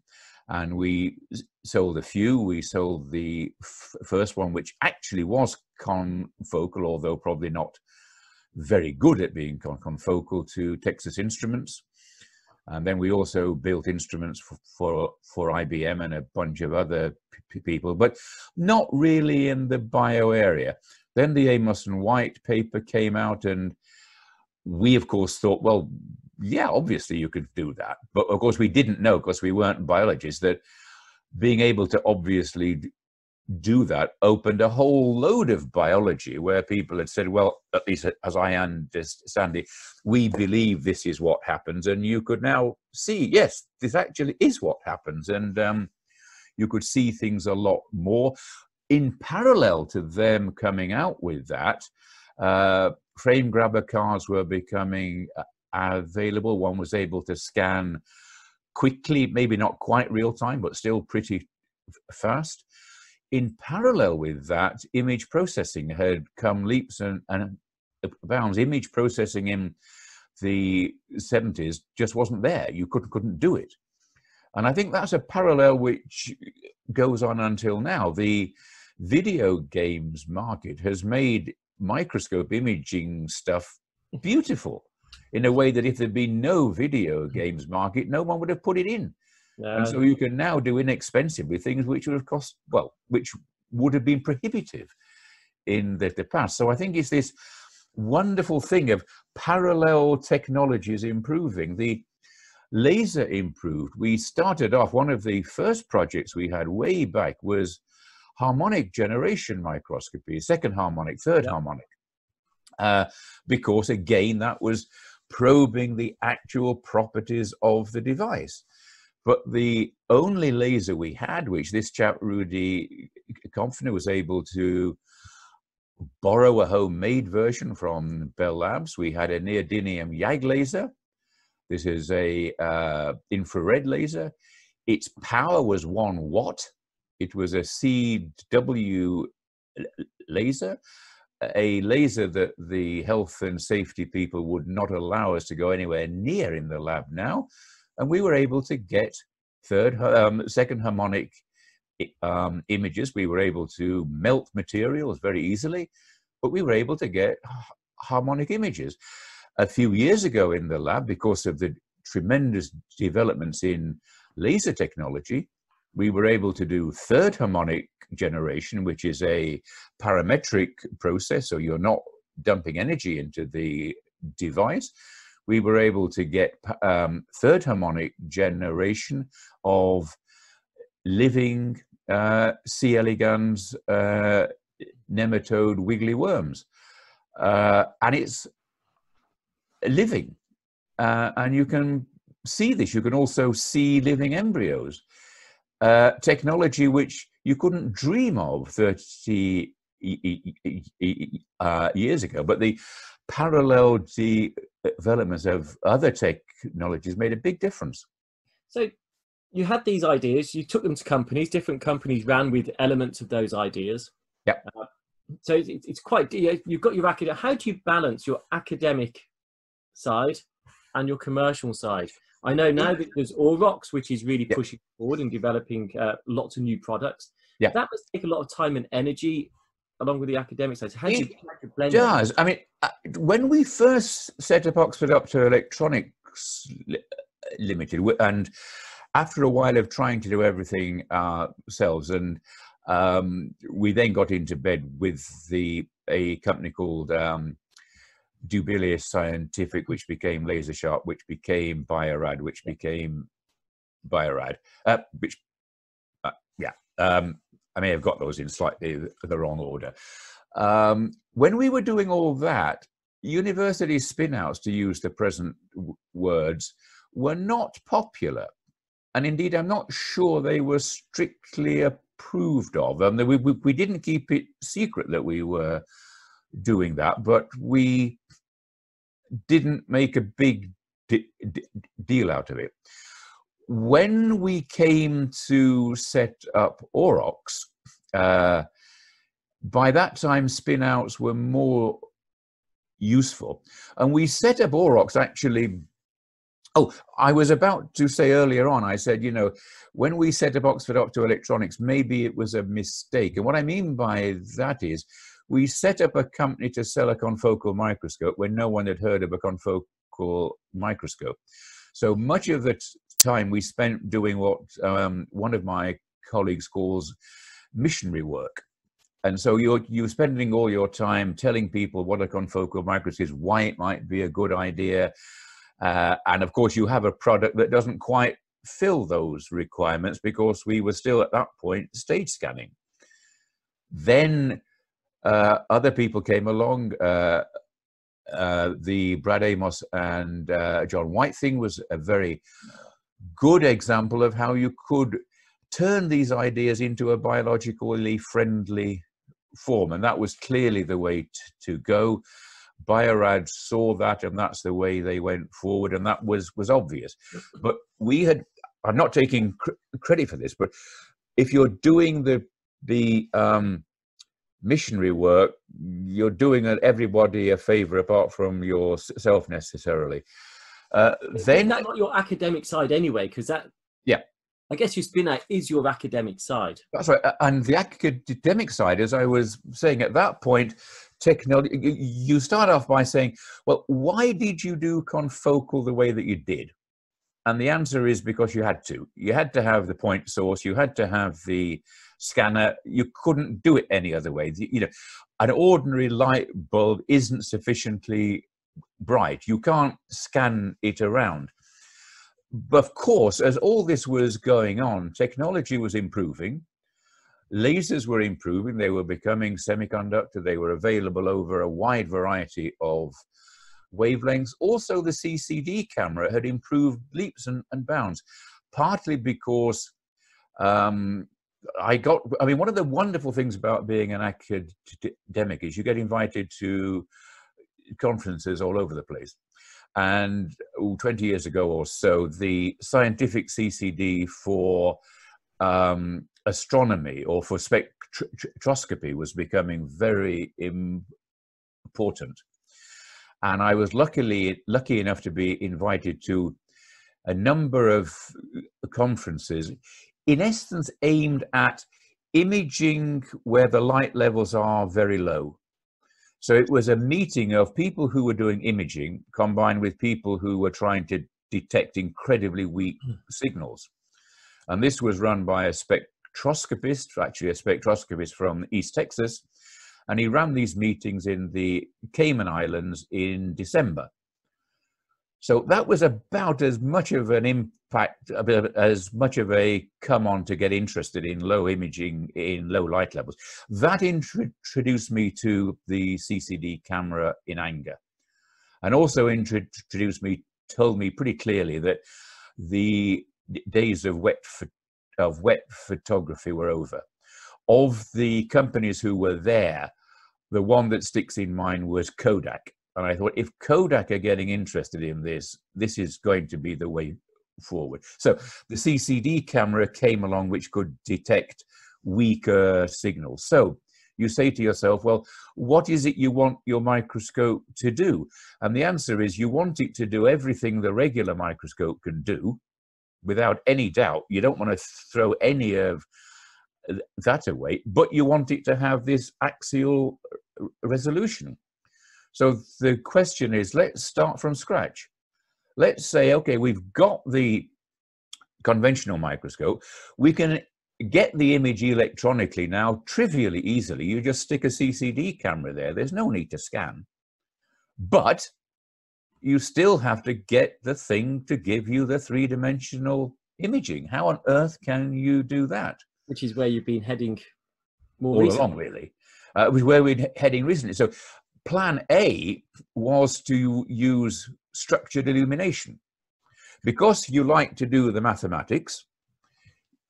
And we sold a few. We sold the f- first one, which actually was confocal, although probably not very good at being con- confocal, to Texas Instruments. And then we also built instruments for, for, for IBM and a bunch of other p- people, but not really in the bio area. Then the Amos and White paper came out, and we, of course, thought, well, yeah, obviously you could do that. But of course, we didn't know because we weren't biologists that being able to obviously do that opened a whole load of biology where people had said, well, at least as I understand it, we believe this is what happens. And you could now see, yes, this actually is what happens. And um, you could see things a lot more. In parallel to them coming out with that, uh, frame grabber cars were becoming uh, available. One was able to scan quickly, maybe not quite real time, but still pretty fast. In parallel with that, image processing had come leaps and, and bounds. Image processing in the 70s just wasn't there. You couldn't, couldn't do it. And I think that's a parallel which goes on until now. The video games market has made microscope imaging stuff beautiful in a way that if there'd been no video games market, no one would have put it in. And so you can now do inexpensively things which would have cost, well, which would have been prohibitive in the, the past. So I think it's this wonderful thing of parallel technologies improving. The laser improved. We started off, one of the first projects we had way back was harmonic generation microscopy, second harmonic, third Yeah. harmonic. Uh, because again, that was probing the actual properties of the device. But the only laser we had, which this chap Rudi Kompfner was able to borrow a homemade version from Bell Labs, we had a neodymium YAG laser. This is a uh, infrared laser. Its power was one watt. it was a CW laser, a laser that the health and safety people would not allow us to go anywhere near in the lab now. And we were able to get third, um, second harmonic um, images. We were able to melt materials very easily, but we were able to get harmonic images. A few years ago in the lab, because of the tremendous developments in laser technology, we were able to do third harmonic generation, which is a parametric process, so you're not dumping energy into the device. We were able to get um, third harmonic generation of living uh, C. elegans uh, nematode wiggly worms. Uh, and it's living. Uh, and you can see this. You can also see living embryos. Uh, technology which you couldn't dream of 30 uh, years ago. But the parallel developments of other technologies made a big difference. So you had these ideas, you took them to companies, different companies ran with elements of those ideas. Yeah. Uh, so it's, it's quite, you've got your academic, how do you balance your academic side and your commercial side? I know now that there's Aurox, which is really yeah. pushing forward and developing uh, lots of new products. Yeah. That must take a lot of time and energy along with the academic side. So how do you, you blend does. That? I mean, uh, when we first set up Oxford Optoelectronics Limited, and after a while of trying to do everything ourselves, and um, we then got into bed with the a company called um, Dubilier Scientific, which became Laser Sharp, which became Biorad, which became Biorad, uh, which, uh, yeah, um, I may have got those in slightly the wrong order. Um, when we were doing all that, university spinouts, to use the present words, were not popular. And indeed, I'm not sure they were strictly approved of. Um, we, we, we didn't keep it secret that we were doing that, but we didn't make a big deal out of it. When we came to set up Aurox, uh, by that time spinouts were more useful. And we set up Aurox actually. Oh, I was about to say earlier on, I said, you know, when we set up Oxford Optoelectronics, maybe it was a mistake. And what I mean by that is we set up a company to sell a confocal microscope when no one had heard of a confocal microscope. So much of the time we spent doing what um, one of my colleagues calls missionary work. And so you're you're spending all your time telling people what a confocal microscope is, why it might be a good idea, uh, and of course you have a product that doesn't quite fill those requirements because we were still at that point stage scanning. Then uh, other people came along. Uh, uh, the Brad Amos and uh, John White thing was a very good example of how you could turn these ideas into a biologically friendly form, and that was clearly the way t- to go. Biorad saw that, and that's the way they went forward, and that was was obvious. But we had. I'm not taking cr- credit for this, but if you're doing the the um, missionary work, you're doing everybody a favor apart from yourself necessarily. Uh, then that's not your academic side anyway, because that yeah, I guess your spin out is your academic side. That's right, and the academic side, as I was saying at that point, technology. You start off by saying, well, why did you do confocal the way that you did? And the answer is because you had to. You had to have the point source. You had to have the scanner. You couldn't do it any other way. You know, an ordinary light bulb isn't sufficiently bright. You can't scan it around. But of course, as all this was going on, technology was improving. Lasers were improving. They were becoming semiconductor. They were available over a wide variety of wavelengths. Also, the CCD camera had improved leaps and, and bounds, partly because um, I got, I mean, one of the wonderful things about being an academic is you get invited to conferences all over the place. And 20 years ago or so, the scientific CCD for um, astronomy or for spectroscopy was becoming very important. And I was luckily lucky enough to be invited to a number of conferences, in essence aimed at imaging where the light levels are very low. So it was a meeting of people who were doing imaging combined with people who were trying to detect incredibly weak hmm. signals. And this was run by a spectroscopist, actually a spectroscopist from East Texas, and he ran these meetings in the Cayman Islands in December. So that was about as much of an impact, as much of a come on to get interested in low imaging in low light levels. That introduced me to the CCD camera in anger and also introduced me, told me pretty clearly that the days of wet, of wet photography were over. Of the companies who were there, the one that sticks in mind was Kodak and I thought, if Kodak are getting interested in this, this is going to be the way forward. So the CCD camera came along, which could detect weaker signals. So you say to yourself, well, what is it you want your microscope to do? And the answer is you want it to do everything the regular microscope can do without any doubt. You don't want to throw any of that away, but you want it to have this axial resolution. So the question is, let's start from scratch. Let's say, okay, we've got the conventional microscope. We can get the image electronically now trivially easily. You just stick a CCD camera there. There's no need to scan. But you still have to get the thing to give you the three-dimensional imaging. How on earth can you do that? Which is where you've been heading more all recently. along, really. Uh, which where we're heading recently. So plan A was to use structured illumination. Because you like to do the mathematics,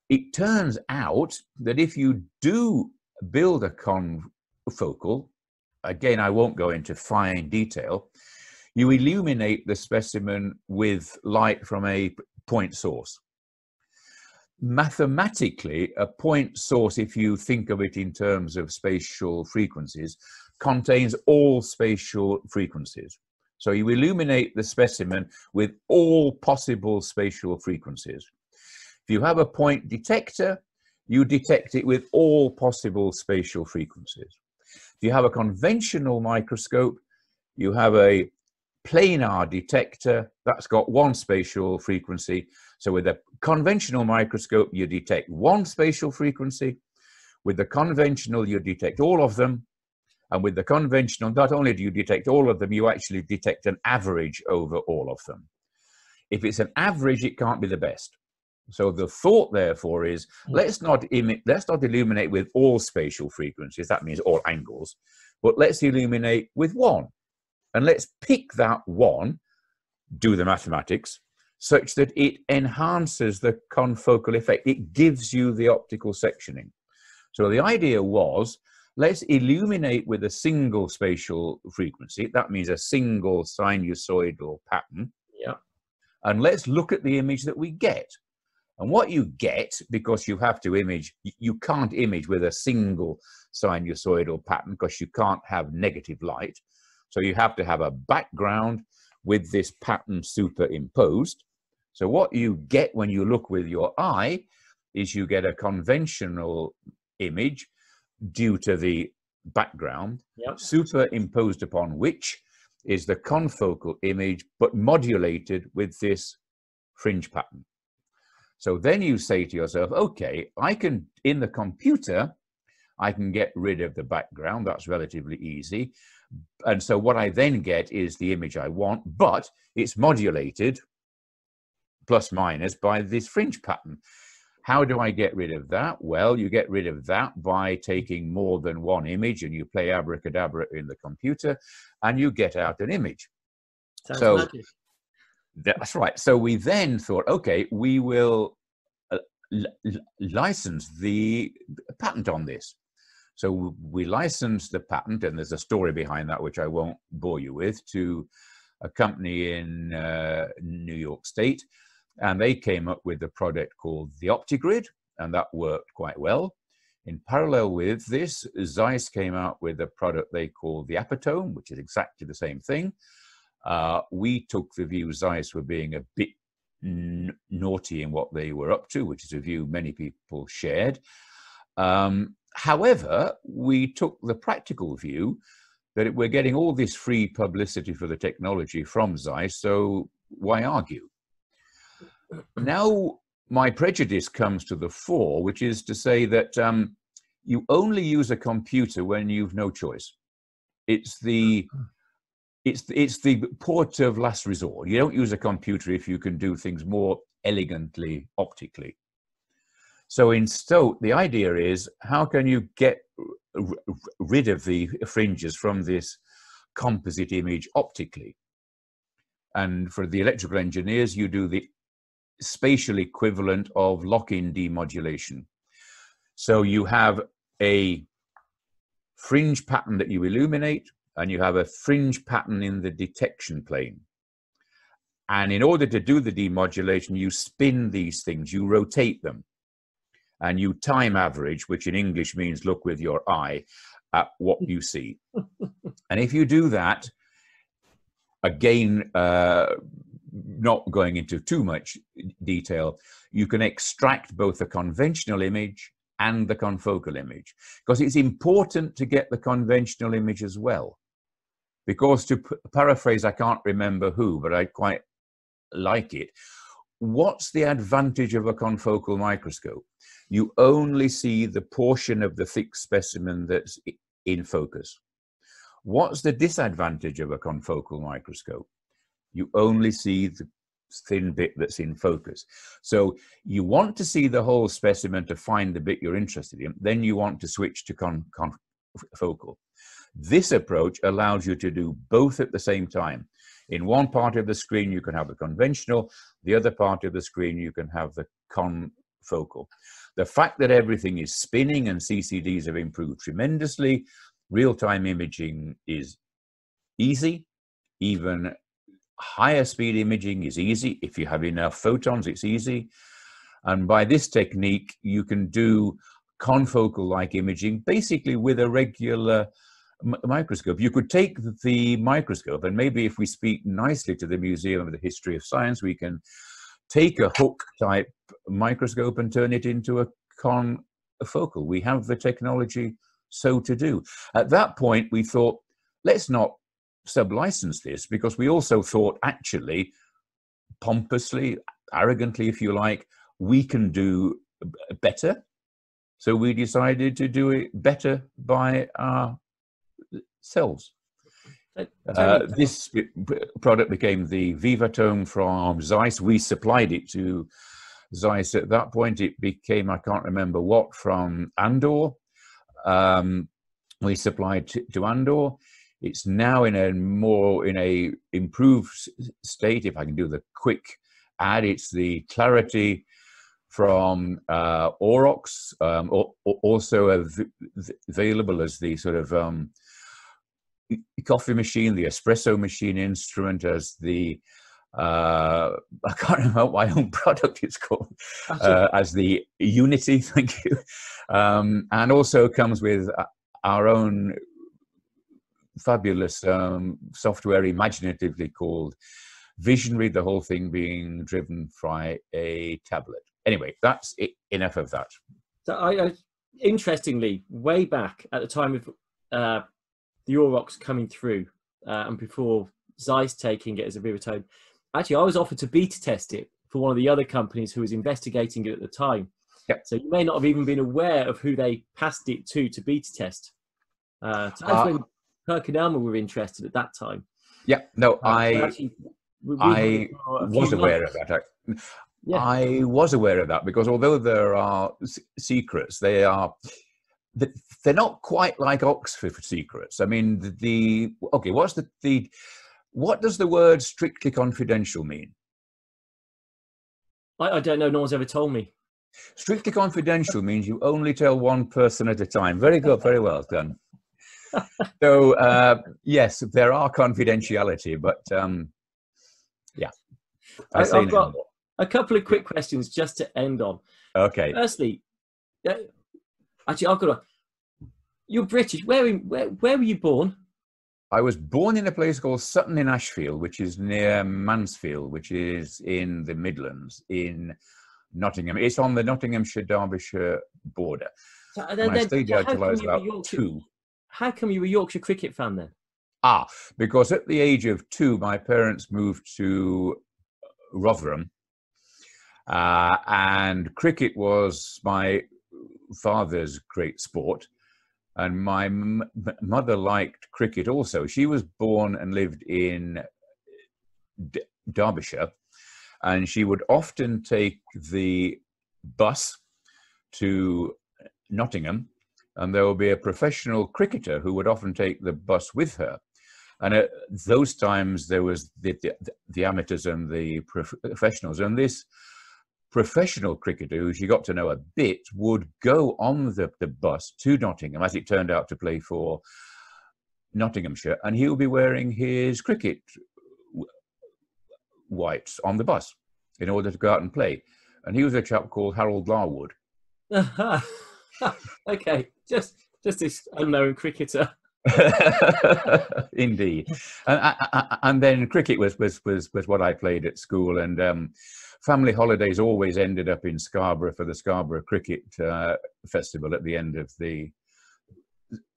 it turns out that if you do build a confocal, again, I won't go into fine detail, you illuminate the specimen with light from a point source. Mathematically, a point source, if you think of it in terms of spatial frequencies, contains all spatial frequencies. So you illuminate the specimen with all possible spatial frequencies. If you have a point detector, you detect it with all possible spatial frequencies. If you have a conventional microscope, you have a planar detector that's got one spatial frequency. So with a conventional microscope, you detect one spatial frequency. With the conventional, you detect all of them. And with the conventional, not only do you detect all of them, you actually detect an average over all of them. If it's an average, it can't be the best. So the thought, therefore, is hmm. let's not let's not illuminate with all spatial frequencies. That means all angles, but let's illuminate with one, and let's pick that one, do the mathematics, such that it enhances the confocal effect. It gives you the optical sectioning. So the idea was let's illuminate with a single spatial frequency. That means a single sinusoidal pattern. Yeah. And let's look at the image that we get. And what you get, because you have to image, you can't image with a single sinusoidal pattern because you can't have negative light. So you have to have a background with this pattern superimposed. So what you get when you look with your eye is you get a conventional image due to the background, yep. superimposed upon which is the confocal image, but modulated with this fringe pattern. So then you say to yourself, okay, I can, in the computer, I can get rid of the background. That's relatively easy. And so what I then get is the image I want, but it's modulated plus minus by this fringe pattern. How do I get rid of that? Well, you get rid of that by taking more than one image and you play abracadabra in the computer and you get out an image. Sounds so magic. that's right. So we then thought, okay, we will uh, license the patent on this. So we licensed the patent, and there's a story behind that which I won't bore you with, to a company in uh, New York State and they came up with a product called the OptiGrid, and that worked quite well. In parallel with this, Zeiss came out with a product they call the Apotome, which is exactly the same thing. Uh, we took the view Zeiss were being a bit naughty in what they were up to, which is a view many people shared. Um, however, we took the practical view that we're getting all this free publicity for the technology from Zeiss, so why argue? Now, my prejudice comes to the fore, which is to say that um, you only use a computer when you've no choice. It's the it's it's the port of last resort. You don't use a computer if you can do things more elegantly optically. So in Stoke, the idea is how can you get rid of the fringes from this composite image optically? And for the electrical engineers, you do the spatial equivalent of lock-in demodulation. So you have a fringe pattern that you illuminate, and you have a fringe pattern in the detection plane. And in order to do the demodulation, you spin these things, you rotate them, and you time average, which in English means look with your eye at what you see. and if you do that, again, uh, not going into too much detail, you can extract both the conventional image and the confocal image because it's important to get the conventional image as well. Because to p- paraphrase, I can't remember who, but I quite like it. What's the advantage of a confocal microscope? You only see the portion of the thick specimen that's in focus. What's the disadvantage of a confocal microscope? You only see the thin bit that's in focus. So you want to see the whole specimen to find the bit you're interested in. Then you want to switch to con- confocal. This approach allows you to do both at the same time. In one part of the screen, you can have the conventional. The other part of the screen, you can have the confocal. The fact that everything is spinning and CCDs have improved tremendously, real-time imaging is easy. Even higher speed imaging is easy. If you have enough photons, it's easy. And by this technique, you can do confocal-like imaging basically with a regular microscope. You could take the microscope, and maybe if we speak nicely to the Museum of the History of Science, we can take a Hooke type microscope and turn it into a confocal. We have the technology so to do. At that point, we thought, let's not sublicense this because we also thought, actually, pompously, arrogantly, if you like, we can do better. So we decided to do it better by ourselves. Uh, this product became the Vivatome from Zeiss. We supplied it to Zeiss at that point. It became, I can't remember what, from Andor. Um, we supplied to, to Andor. It's now in a more in a improved state. If I can do the quick add, it's the Clarity from uh, Aurox, um, also av- available as the sort of um, coffee machine, the espresso machine instrument, as the uh, I can't remember what my own product it's called, uh, as the Unity, thank you. Um, and also comes with uh, our own fabulous um, software, imaginatively called Visionary, the whole thing being driven by a tablet. Anyway, that's it, enough of that. So I, I, interestingly, way back at the time of uh, the Aurox coming through uh, and before Zeiss taking it as a Vivatome, actually, I was offered to beta test it for one of the other companies who was investigating it at the time. Yep. So you may not have even been aware of who they passed it to to beta test. Uh, that's uh, when PerkinElmer were interested at that time. Yeah, no, uh, I actually, we, we I was aware of that. Yeah. I was aware of that because although there are secrets, they are they're not quite like Oxford secrets. I mean, the, the okay, what's the the what does the word strictly confidential mean? I, I don't know. No one's ever told me. Strictly confidential means you only tell one person at a time. Very good. Very well done. so uh, yes, there are confidentiality, but um, yeah. I, have got a couple of quick questions just to end on. Okay. Firstly, Yeah. Actually, I've got a. You're British. Where, where, where were you born? I was born in a place called Sutton in Ashfield, which is near Mansfield, which is in the Midlands in Nottingham. It's on the Nottinghamshire Derbyshire border. So, And I stayed there till I was about Yorkshire, two. How come you were a Yorkshire cricket fan then? Ah, because at the age of two, my parents moved to Rotherham, uh, and cricket was my father's great sport. And my mother liked cricket also. She was born and lived in uh, D- Derbyshire, and she would often take the bus to Nottingham, and there would be a professional cricketer who would often take the bus with her. And at those times, there was the, the, the amateurs and the prof- professionals, and this professional cricketer, who she got to know a bit, would go on the, the bus to Nottingham, as it turned out to play for Nottinghamshire, and he would be wearing his cricket whites on the bus in order to go out and play. And he was a chap called Harold Larwood. okay, just just this unknown cricketer. Indeed, and, I- I- and then cricket was, was was was what I played at school, and um, family holidays always ended up in Scarborough for the Scarborough Cricket uh, Festival at the end of the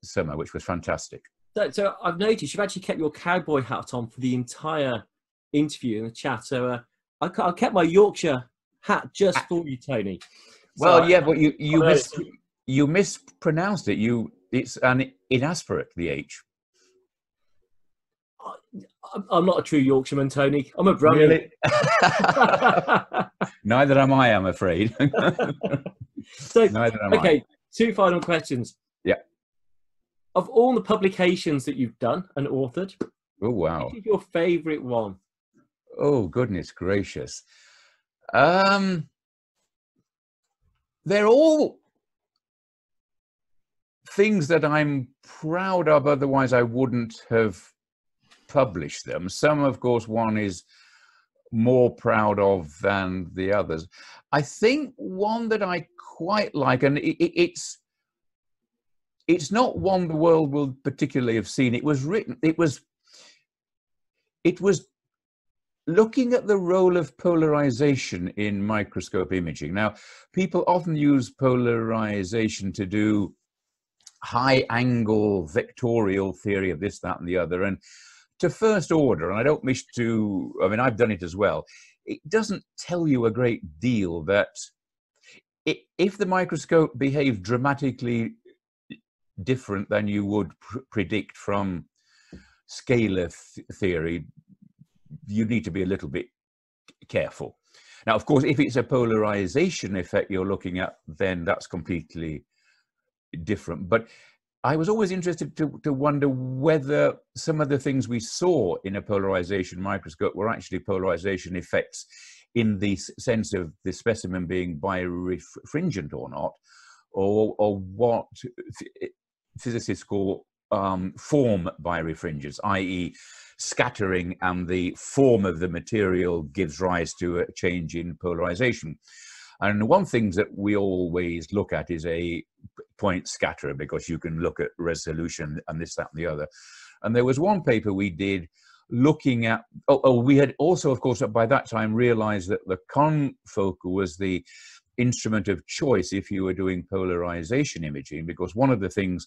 summer, which was fantastic. So, so I've noticed you've actually kept your cowboy hat on for the entire interview and the chat. So uh, I, I kept my Yorkshire hat just for you, Tony. Well, I- yeah, but you you mis- you mispronounced it. You it's an inaspirate the H. I'm, not a true Yorkshireman, Tony. I'm a Brummie. Neither am I. I'm afraid. so Neither am I. Okay, two final questions. Yeah. Of all the publications that you've done and authored, Oh wow. which is your favourite one? Oh goodness gracious. Um they're all things that I'm proud of otherwise I wouldn't have published them. Some of course one is more proud of than the others. I think one that I quite like and it, it- it's it's not one the world will particularly have seen. It was written it was it was looking at the role of polarization in microscope imaging. Now, people often use polarization to do high angle vectorial theory of this, that, and the other. And to first order, and I don't wish to, I mean, I've done it as well, it doesn't tell you a great deal that i- if the microscope behaved dramatically different than you would pr- predict from scalar th- theory, you need to be a little bit careful. Now, of course, if it's a polarization effect you're looking at, then that's completely different. But I was always interested to, to wonder whether some of the things we saw in a polarization microscope were actually polarization effects in the sense of the specimen being birefringent or not, or, or what physicists call um, form birefringence, i.e., scattering and the form of the material gives rise to a change in polarization. And one thing that we always look at is a point scatterer because you can look at resolution and this, that, and the other. And there was one paper we did looking at, oh, oh we had also, of course, by that time realized that the confocal was the instrument of choice if you were doing polarization imaging, because one of the things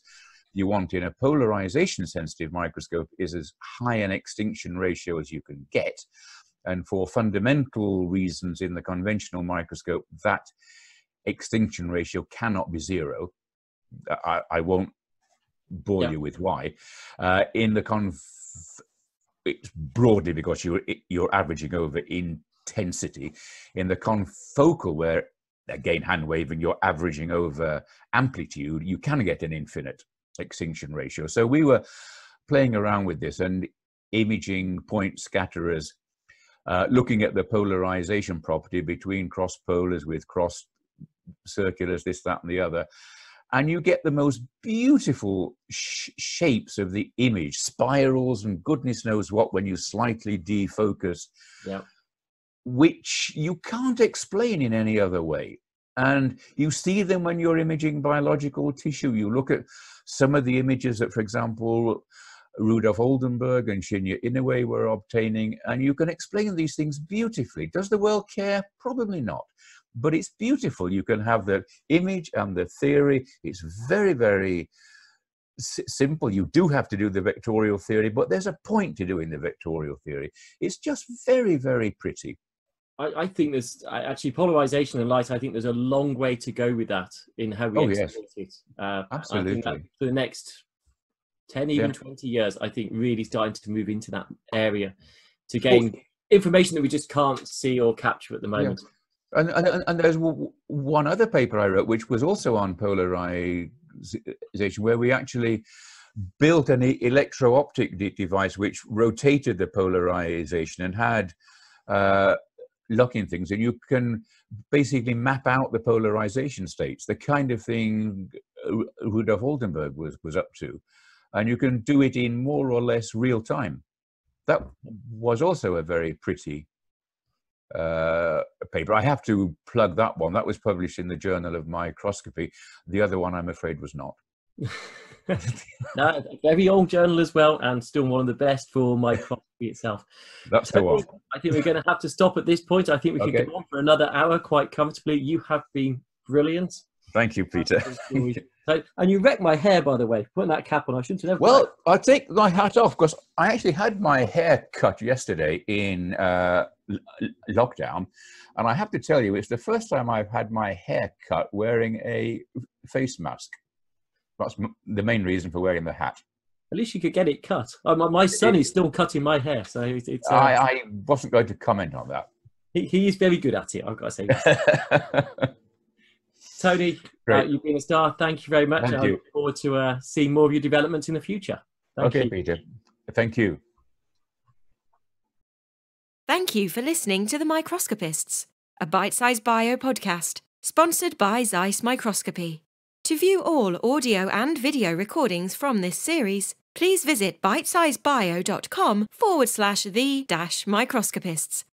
you want in a polarization sensitive microscope is as high an extinction ratio as you can get. And for fundamental reasons in the conventional microscope, that extinction ratio cannot be zero. I, I won't bore Yeah. you with why. Uh, in the conf, it's broadly because you're you're averaging over intensity. In the confocal, where again hand waving, you're averaging over amplitude, you can get an infinite extinction ratio. So we were playing around with this and imaging point scatterers, uh, looking at the polarization property between cross polars with cross circulars, this, that, and the other. And you get the most beautiful sh- shapes of the image, spirals, and goodness knows what when you slightly defocus, Yeah. which you can't explain in any other way. And you see them when you're imaging biological tissue. You look at some of the images that, for example, Rudolf Oldenbourg and Shinya Inoue were obtaining, and you can explain these things beautifully. Does the world care? Probably not. But it's beautiful. You can have the image and the theory. It's very, very simple. You do have to do the vectorial theory, but there's a point to doing the vectorial theory. It's just very, very pretty. I, I think there's actually polarization and light. I think there's a long way to go with that in how we Oh, yes. it. Uh, Absolutely. I think that for the next 10, even Yeah. 20 years, I think really starting to move into that area to gain information that we just can't see or capture at the moment. And, and, and- and there's one other paper I wrote, which was also on polarization, where we actually built an electro-optic de- device which rotated the polarization and had uh, locking things, and you can basically map out the polarization states, the kind of thing Rudolf Oldenbourg was was up to, and you can do it in more or less real time. That was also a very pretty uh, paper. I have to plug that one. That was published in the Journal of Microscopy. The other one, I'm afraid, was not. no, very old journal as well, and still one of the best for microscopy itself. That's the one. I think we're going to have to stop at this point. I think we could Okay. go on for another hour quite comfortably. You have been brilliant. Thank you, Peter. So- and you wrecked my hair, by the way. Putting that cap on, I shouldn't have. Well, I take my hat off because I actually had my hair cut yesterday in uh, lockdown, and I have to tell you, it's the first time I've had my hair cut wearing a face mask. That's m- the main reason for wearing the hat. at least you could get it cut. My, my son is still cutting my hair, so it's, it's uh, I, I wasn't going to comment on he, he is very good at it. I've got to say. that. Tony, uh, Great. you've been a star. Thank you very much. Thank and I you. look forward to uh, seeing more of your developments in the future. Thank okay, you. Peter. Thank you. Thank you for listening to The Microscopists, a bite sized bio podcast sponsored by Zeiss Microscopy. To view all audio and video recordings from this series, please visit bitesizebio.com forward slash the dash microscopists.